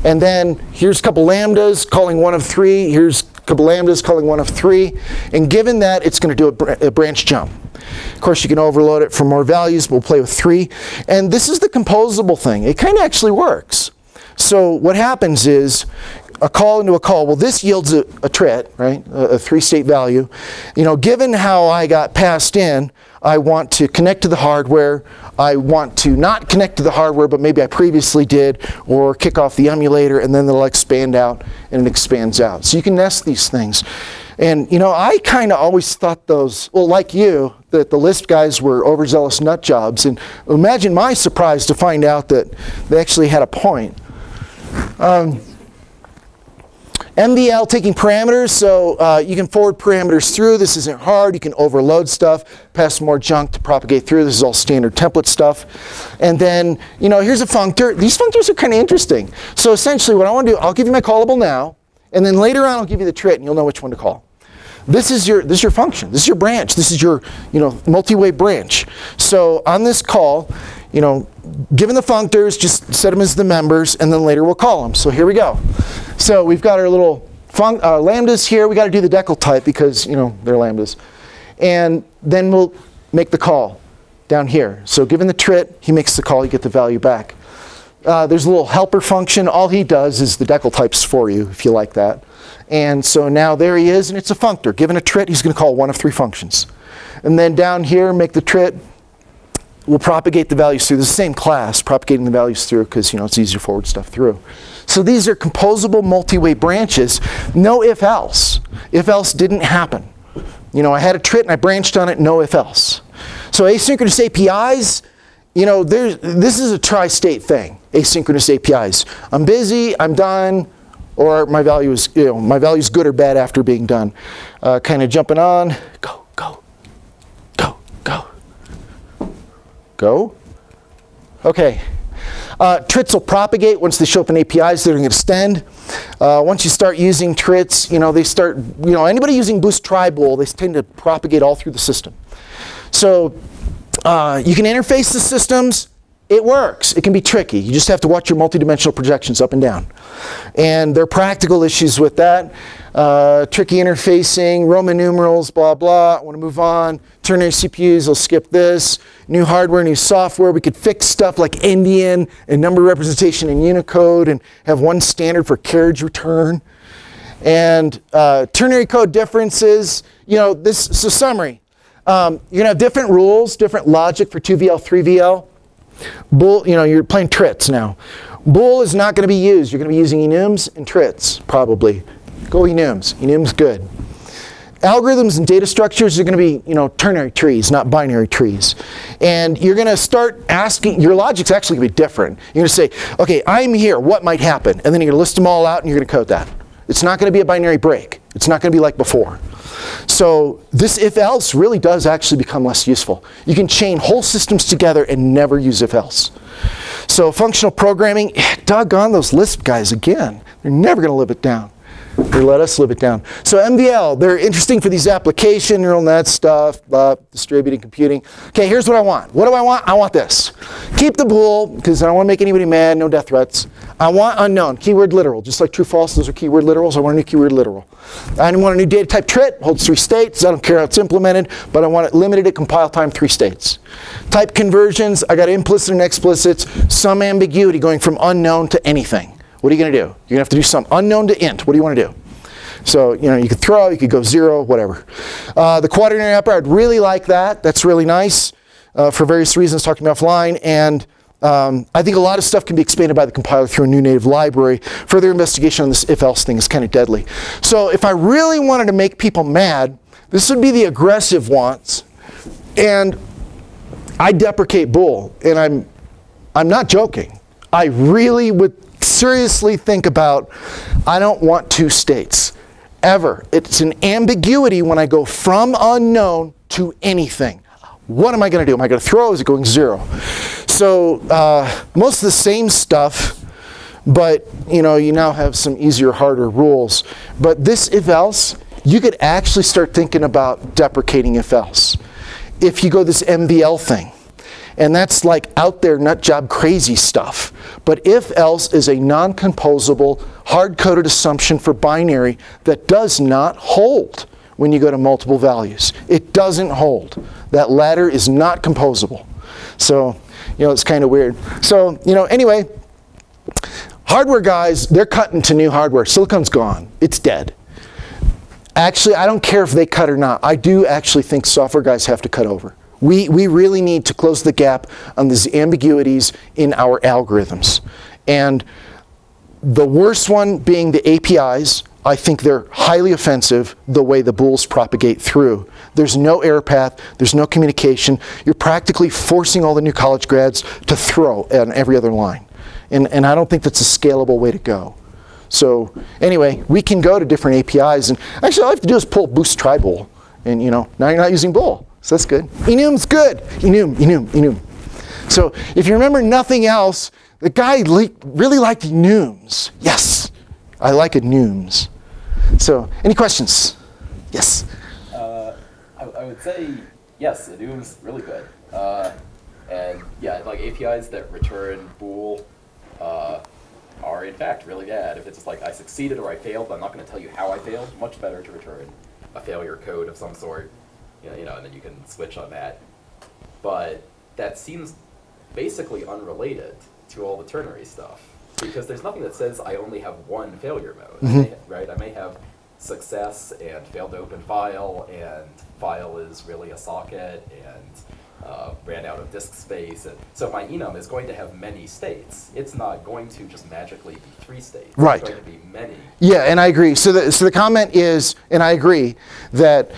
And then here's a couple lambdas calling one of three. Here's a couple lambdas calling one of three. And given that, it's going to do a, br a branch jump. Of course, you can overload it for more values. We'll play with three. And this is the composable thing. It kind of actually works. So what happens is a call into a call. Well, this yields a, a trit, right? A, a three-state value. You know, given how I got passed in, I want to connect to the hardware. I want to not connect to the hardware, but maybe I previously did, or kick off the emulator, and then it'll expand out, and it expands out. So you can nest these things. And you know, I kind of always thought those, well, like you, that the Lisp guys were overzealous nut jobs. And imagine my surprise to find out that they actually had a point. Um, MVL taking parameters, so uh, you can forward parameters through. This isn't hard. You can overload stuff, pass more junk to propagate through. This is all standard template stuff. And then, you know, here's a functor. These functors are kind of interesting. So essentially what I want to do, I'll give you my callable now, and then later on I'll give you the trit, and you'll know which one to call. This is your this is your function. This is your branch. This is your you know multi-way branch. So on this call, you know, given the functors, just set them as the members, and then later we'll call them. So here we go. So we've got our little func uh, lambdas here. We got to do the decltype because you know they're lambdas, and then we'll make the call down here. So given the trit, he makes the call. You get the value back. Uh, there's a little helper function. All he does is the decltypes for you, if you like that. And so now there he is, and it's a functor. Given a trit, he's going to call one of three functions. And then down here, make the trit. We'll propagate the values through the same class, propagating the values through because you know it's easier to forward stuff through. So these are composable multi-way branches. No if else. If else didn't happen. You know, I had a trit and I branched on it, no if else. So asynchronous APIs, you know, this is a tri-state thing, asynchronous APIs. I'm busy, I'm done, or my value is, you know, my value is good or bad after being done. Uh, kind of jumping on, go, go. Okay. Uh, trits will propagate once they show up in APIs. They're going to extend. Uh, once you start using trits, you know they start. You know anybody using Boost Tribool, they tend to propagate all through the system. So uh, you can interface the systems it works. It can be tricky. You just have to watch your multidimensional projections up and down. And there are practical issues with that. Uh, tricky interfacing, Roman numerals, blah, blah. I want to move on. Ternary CPUs, I'll skip this. New hardware, new software. We could fix stuff like endian and number representation in Unicode and have one standard for carriage return. And uh, ternary code differences, you know, this, so summary. Um, you're going to have different rules, different logic for 2VL, 3VL. Bool, you know, you're playing trits now. Bool is not going to be used. You're going to be using enums and trits, probably. Go enums. Enums good. Algorithms and data structures are going to be, you know, ternary trees, not binary trees. And you're going to start asking, your logic's actually going to be different. You're going to say, okay, I'm here, what might happen? And then you're going to list them all out and you're going to code that. It's not going to be a binary break. It's not going to be like before. So this if else really does actually become less useful. You can chain whole systems together and never use if else. So functional programming, eh, doggone those Lisp guys again. They're never going to live it down. Or let us live it down. So MVL, they're interesting for these application, neural net stuff, blah, distributed computing. Okay, here's what I want. What do I want? I want this. Keep the bool, because I don't want to make anybody mad, no death threats. I want unknown, keyword literal, just like true, false, those are keyword literals. I want a new keyword literal. I want a new data type trit, holds three states. I don't care how it's implemented, but I want it limited at compile time, three states. Type conversions, I got implicit and explicits, some ambiguity going from unknown to anything. What are you going to do? You're going to have to do some unknown to int. What do you want to do? So, you know, you could throw, you could go zero, whatever. Uh, the quaternary operator, I'd really like that. That's really nice uh, for various reasons, talking about offline. And um, I think a lot of stuff can be expanded by the compiler through a new native library. Further investigation on this if-else thing is kind of deadly. So if I really wanted to make people mad, this would be the aggressive ones. And I deprecate bool, and I'm, I'm not joking. I really would seriously think about, I don't want two states, ever. It's an ambiguity when I go from unknown to anything. What am I going to do? Am I going to throw? Is it going zero? So uh, most of the same stuff, but you know, you now have some easier, harder rules. But this if else, you could actually start thinking about deprecating if else. If you go this MVL thing, and that's like out there nut job crazy stuff. But if else is a non composable, hard coded assumption for binary that does not hold when you go to multiple values. It doesn't hold. That ladder is not composable. So, you know, it's kind of weird. So, you know, anyway, hardware guys, they're cutting to new hardware. Silicon's gone, it's dead. Actually, I don't care if they cut or not. I do actually think software guys have to cut over. We, we really need to close the gap on these ambiguities in our algorithms. And the worst one being the APIs. I think they're highly offensive the way the bools propagate through. There's no error path, there's no communication. You're practically forcing all the new college grads to throw on every other line. And, and I don't think that's a scalable way to go. So anyway, we can go to different APIs. And actually, all I have to do is pull boost tribool. And you know, now you're not using bool. So that's good. Enum's good. Enum, enum, enum. So if you remember nothing else, the guy li really liked enums. Yes, I like enums. So any questions? Yes. Uh, I, I would say yes, Doom's really good. Uh, and yeah, like APIs that return bool uh, are in fact really bad. If it's just like I succeeded or I failed, I'm not going to tell you how I failed. Much better to return a failure code of some sort, you know, you know, and then you can switch on that. But that seems basically unrelated to all the ternary stuff because there's nothing that says I only have one failure mode, I may- right? I may have success and failed to open file, and file is really a socket, and uh, ran out of disk space. And so my enum is going to have many states. It's not going to just magically be three states. Right. It's going to be many. Yeah, and I agree. So the, so the comment is, and I agree, that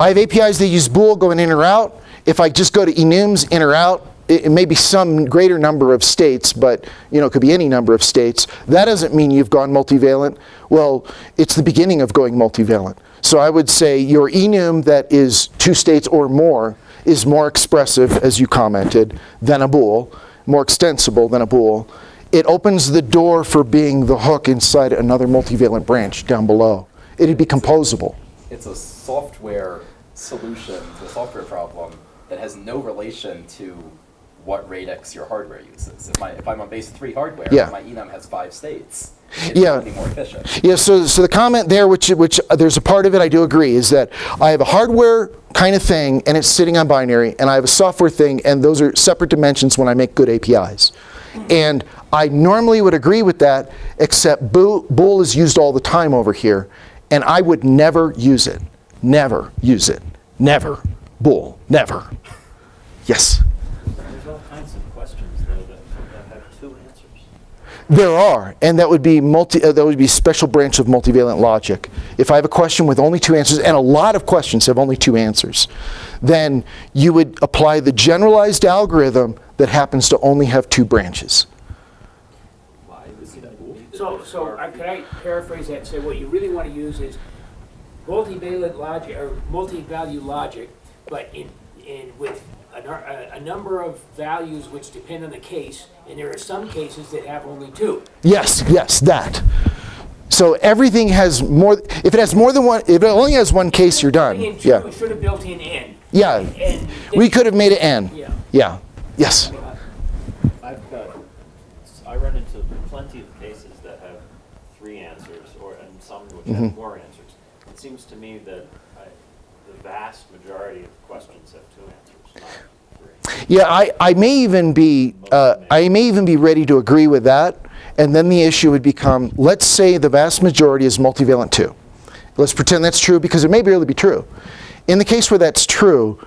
I have APIs that use bool going in or out. If I just go to enums in or out, it, it may be some greater number of states, but you know, it could be any number of states. That doesn't mean you've gone multivalent. Well, it's the beginning of going multivalent. So I would say your enum that is two states or more is more expressive, as you commented, than a bool, more extensible than a bool. It opens the door for being the hook inside another multivalent branch down below. It'd be composable. It's a software solution to a software problem that has no relation to what radix your hardware uses. If, my, if I'm on base 3 hardware, Yeah. my enum has five states. It's Yeah. going to be more efficient. Yeah, so, so the comment there, which, which uh, there's a part of it I do agree, is that I have a hardware kind of thing and it's sitting on binary, and I have a software thing, and those are separate dimensions when I make good APIs. And I normally would agree with that, except bool, bool is used all the time over here, and I would never use it. Never use it. Never. Bool. Never. Yes. There's all kinds of questions though that, that have two answers. There are, and that would be multi. Uh, that would be special branch of multivalent logic. If I have a question with only two answers, and a lot of questions have only two answers, then you would apply the generalized algorithm that happens to only have two branches. So, so I- could I paraphrase that and say what you really want to use is multivalent logic, or multi-value logic, but in, in with a, a, uh, a number of values which depend on the case, and there are some cases that have only two. Yes, yes, that. So everything has more, if it has more than one, if it only has one case, you're done. Two, Yeah, we should have built in N. yeah. And We could have made it N. Yeah. Yeah, yes. I've got, I run into plenty of cases that have three answers, or, and some Mm-hmm. have more answers. It seems to me that I, the vast majority of questions have two answers. Yeah, I, I may even be, uh, I may even be ready to agree with that. And then the issue would become, let's say the vast majority is multivalent 2. Let's pretend that's true because it may really be true. In the case where that's true,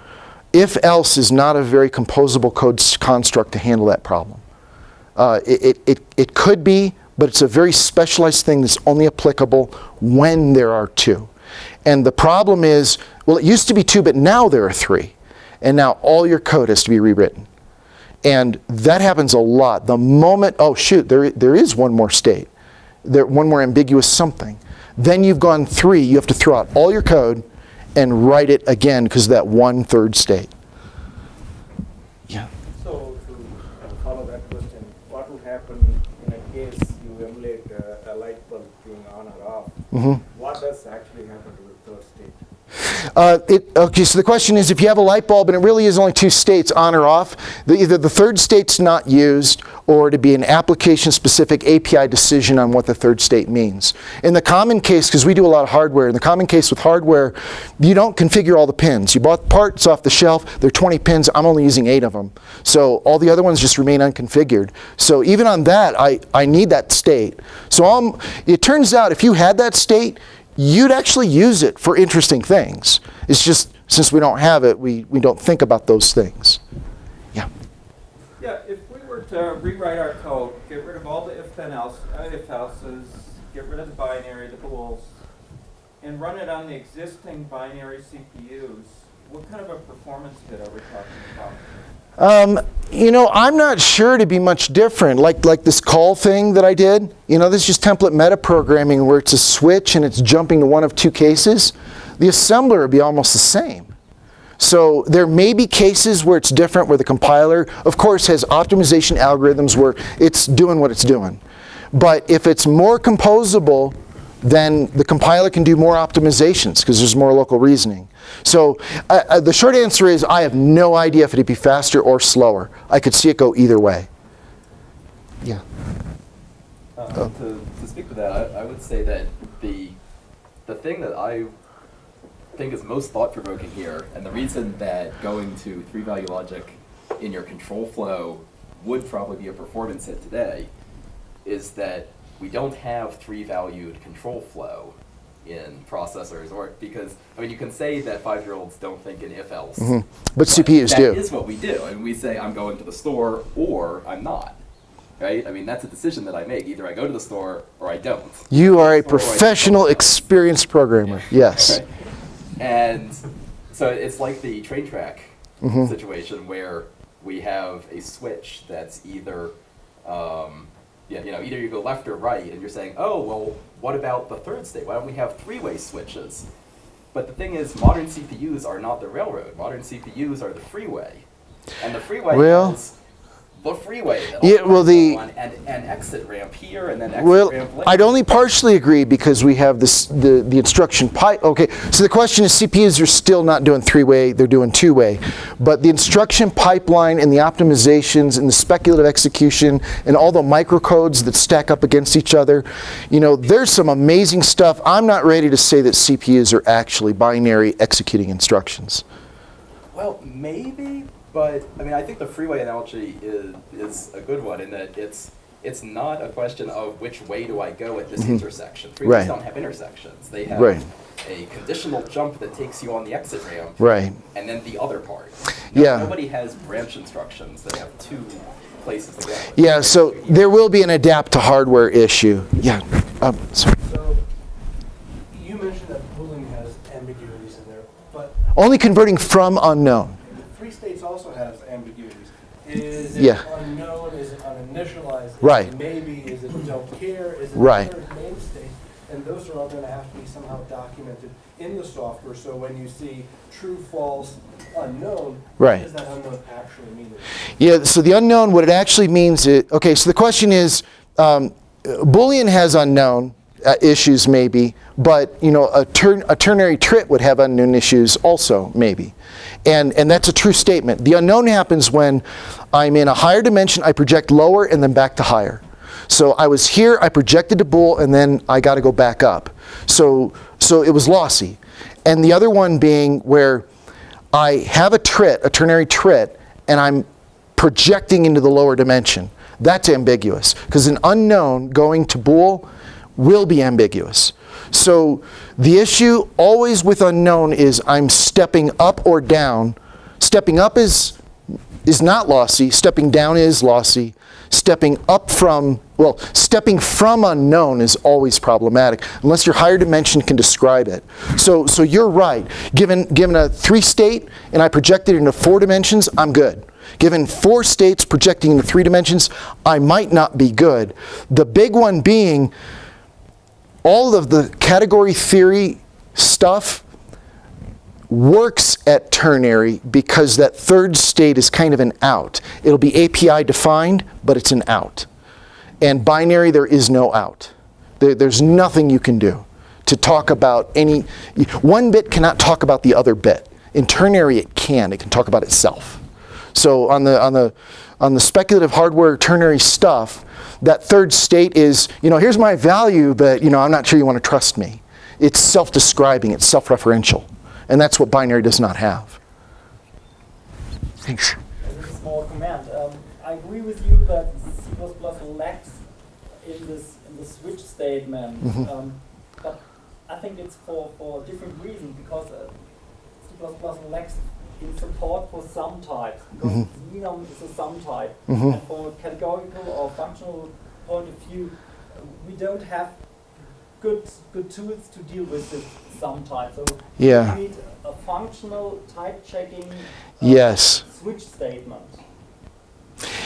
if else is not a very composable code construct to handle that problem. Uh, it, it, it, it could be, but it's a very specialized thing that's only applicable when there are two. And the problem is, well, it used to be two, but now there are three. And now all your code has to be rewritten. And that happens a lot. The moment, oh shoot, there, there is one more state, there, one more ambiguous something. Then you've gone three, you have to throw out all your code and write it again because of that one third state. Yeah. So to uh, follow that question, what would happen in a case you emulate a, a light bulb being on or off? Mhm. What does actually happen to the third state? Uh, it, okay, so the question is if you have a light bulb and it really is only two states, on or off, the, either the third state's not used or to be an application specific API decision on what the third state means. In the common case, because we do a lot of hardware, in the common case with hardware, you don't configure all the pins. You bought parts off the shelf, there are 20 pins, I'm only using eight of them. So all the other ones just remain unconfigured. So even on that, I, I need that state. So um, it turns out if you had that state, you'd actually use it for interesting things. It's just since we don't have it, we, we don't think about those things. Yeah. Yeah, if we were to rewrite our code, get rid of all the if then else, uh, if else's, get rid of the binary, the bools, and run it on the existing binary CPUs, what kind of a performance hit are we talking about? Um, you know, I'm not sure to be much different. Like like this call thing that I did. You know, this is just template meta programming where it's a switch and it's jumping to one of two cases. The assembler would be almost the same. So there may be cases where it's different, where the compiler, of course, has optimization algorithms where it's doing what it's doing. But if it's more composable, then the compiler can do more optimizations because there's more local reasoning. So uh, uh, the short answer is I have no idea if it'd be faster or slower. I could see it go either way. Yeah. Uh, to, to speak to that, I, I would say that the the thing that I think is most thought provoking here, and the reason that going to three value logic in your control flow would probably be a performance hit today, is that we don't have three valued control flow in processors, or because I mean you can say that five year olds don't think in if else, But CPUs do. That is what we do, and we say I'm going to the store or I'm not. Right? I mean that's a decision that I make. Either I go to the store or I don't. You are a I professional, experienced programmer. [laughs] Yes. Right? And so it's like the train track Mm-hmm. situation where we have a switch that's either, um, you know, either you go left or right, and you're saying, oh, well, what about the third state? Why don't we have three-way switches? But the thing is, modern CPUs are not the railroad. Modern CPUs are the freeway, and the freeway Well- is the freeway. Yeah, well, the- go on, and an exit ramp here, and then exit Well, ramp later. I'd only partially agree because we have this the, the instruction pipe. Okay, so the question is CPUs are still not doing three-way, they're doing two-way. But the instruction pipeline and the optimizations and the speculative execution and all the microcodes that stack up against each other, you know, there's some amazing stuff. I'm not ready to say that CPUs are actually binary executing instructions. Well, maybe, but I mean, I think the freeway analogy is is a good one in that it's it's not a question of which way do I go at this intersection. Freeways. Right. don't have intersections. They have Right. a conditional jump that takes you on the exit ramp, Right. and then the other part. Yeah. Nobody has branch instructions that have two places to go. Yeah, so there will be an adapt to hardware issue. Yeah. Um, sorry. So, you mentioned that Boolean has ambiguities in there, but Only converting from unknown. Free States also has ambiguities. Is it Yeah. unknown, is it uninitialized? Is it Right. Maybe, is it don't care, is it Right. name state? And those are all gonna have to be somehow documented in the software, so when you see true, false, unknown, Right. what does that unknown actually mean? Yeah, so the unknown, what it actually means is, okay, so the question is, um, Boolean has unknown, uh, issues maybe, but you know a, turn, a ternary trit would have unknown issues also maybe. And, and that's a true statement. The unknown happens when I'm in a higher dimension, I project lower and then back to higher. So I was here, I projected to bool, and then I got to go back up. So, so it was lossy. And the other one being where I have a trit, a ternary trit, and I'm projecting into the lower dimension. That's ambiguous because an unknown going to bool will be ambiguous. So the issue always with unknown is I'm stepping up or down. Stepping up is, is not lossy, stepping down is lossy. Stepping up from, well, stepping from unknown is always problematic unless your higher dimension can describe it. So, so you're right. Given, given a three state and I project it into four dimensions, I'm good. Given four states projecting into three dimensions, I might not be good. The big one being all of the category theory stuff works at ternary because that third state is kind of an out. It'll be API defined, but it's an out. And binary, there is no out. There, there's nothing you can do to talk about any, one bit cannot talk about the other bit. In ternary, it can. It can talk about itself. So on the, on the, on the speculative hardware ternary stuff, that third state is, you know, here's my value, but, you know, I'm not sure you want to trust me. It's self-describing, it's self-referential. And that's what binary does not have. Thanks. As a small comment, um, I agree with you that C++ lacks in this in the switch statement. Mm -hmm. um, but I think it's for, for different reasons because uh, C++ lacks in support for sum types because mm -hmm. Is a sum type. Mm -hmm. And from a categorical or functional point of view, we don't have good good tools to deal with this sum type. So yeah. we need a functional type checking uh, yes. switch statement.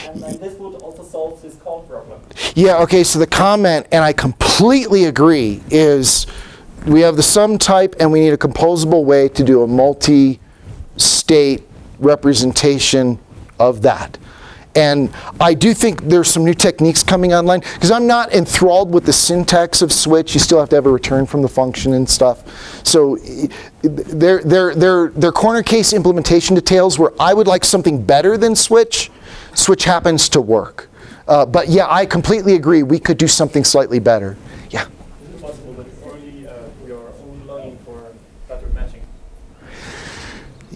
And, and this would also solve this call problem. Yeah, okay, so the comment, and I completely agree, is we have the sum type and we need a composable way to do a multi state representation of that. And I do think there's some new techniques coming online because I'm not enthralled with the syntax of switch. You still have to have a return from the function and stuff. So they're, they're, they're, they're corner case implementation details where I would like something better than switch. Switch happens to work. Uh, but yeah, I completely agree. We could do something slightly better. Yeah. Is it possible that only uh, your own learning for pattern matching?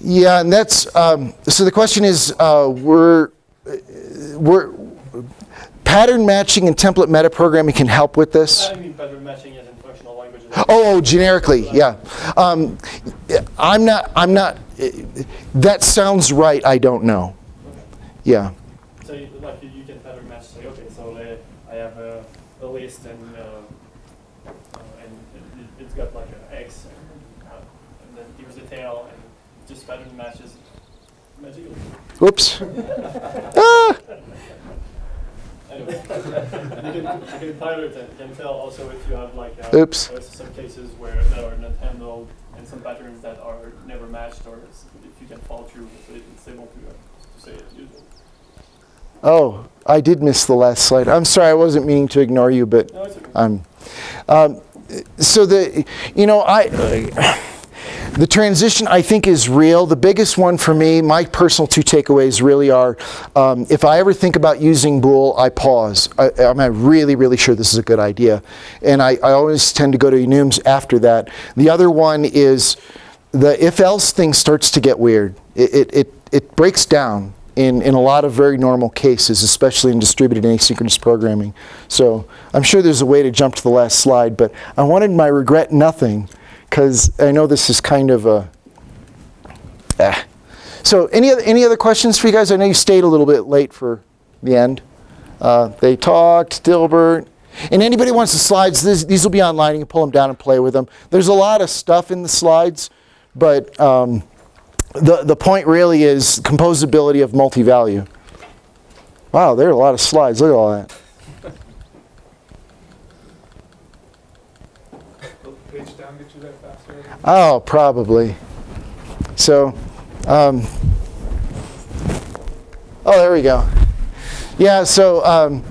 Yeah, and that's um, so. The question is, uh, we're we're pattern matching and template metaprogramming can help with this. I mean pattern matching as in functional languages. Oh, oh generically, yeah. Um, I'm not. I'm not. That sounds right. I don't know. Yeah. So you, like you, you can pattern match. Say, okay, so uh, I have a, a list and uh, uh, and it, has got like an X and, uh, and then here's the tail and just pattern matches magically. Oops. ah. Anyway, you can, you can pilot and can tell also if you have like uh, Oops. some cases where that are not handled and some patterns that are never matched or if you can fall through, so it's able to, uh, to say it usually. Oh, I did miss the last slide. I'm sorry, I wasn't meaning to ignore you, but no, okay. um, um, so the, you know, I. The transition, I think, is real. The biggest one for me, my personal two takeaways really are, um, if I ever think about using Bool, I pause. I, am really, really sure this is a good idea. And I, I always tend to go to enums after that. The other one is the if-else thing starts to get weird. It, it, it, it breaks down in, in a lot of very normal cases, especially in distributed asynchronous programming. So I'm sure there's a way to jump to the last slide, but I wanted my regret nothing because I know this is kind of a. Eh. So any other any other questions for you guys? I know you stayed a little bit late for the end. Uh, they talked, Dilbert. And anybody wants the slides, these will be online. You can pull them down and play with them. There's a lot of stuff in the slides, but um, the, the point really is composability of multi-value. Wow, there are a lot of slides. Look at all that. Oh, probably. So, um, oh, there we go. Yeah, so um,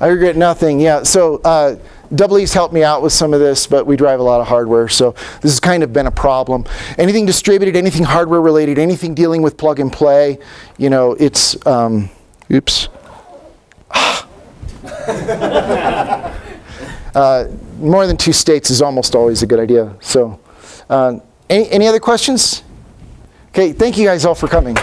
I regret nothing. Yeah, so uh, Double E's helped me out with some of this, but we drive a lot of hardware, so this has kind of been a problem. Anything distributed, anything hardware related, anything dealing with plug and play, you know, it's, um, oops. [laughs] [laughs] uh, more than two states is almost always a good idea. So, uh, any, any other questions? Okay, thank you guys all for coming.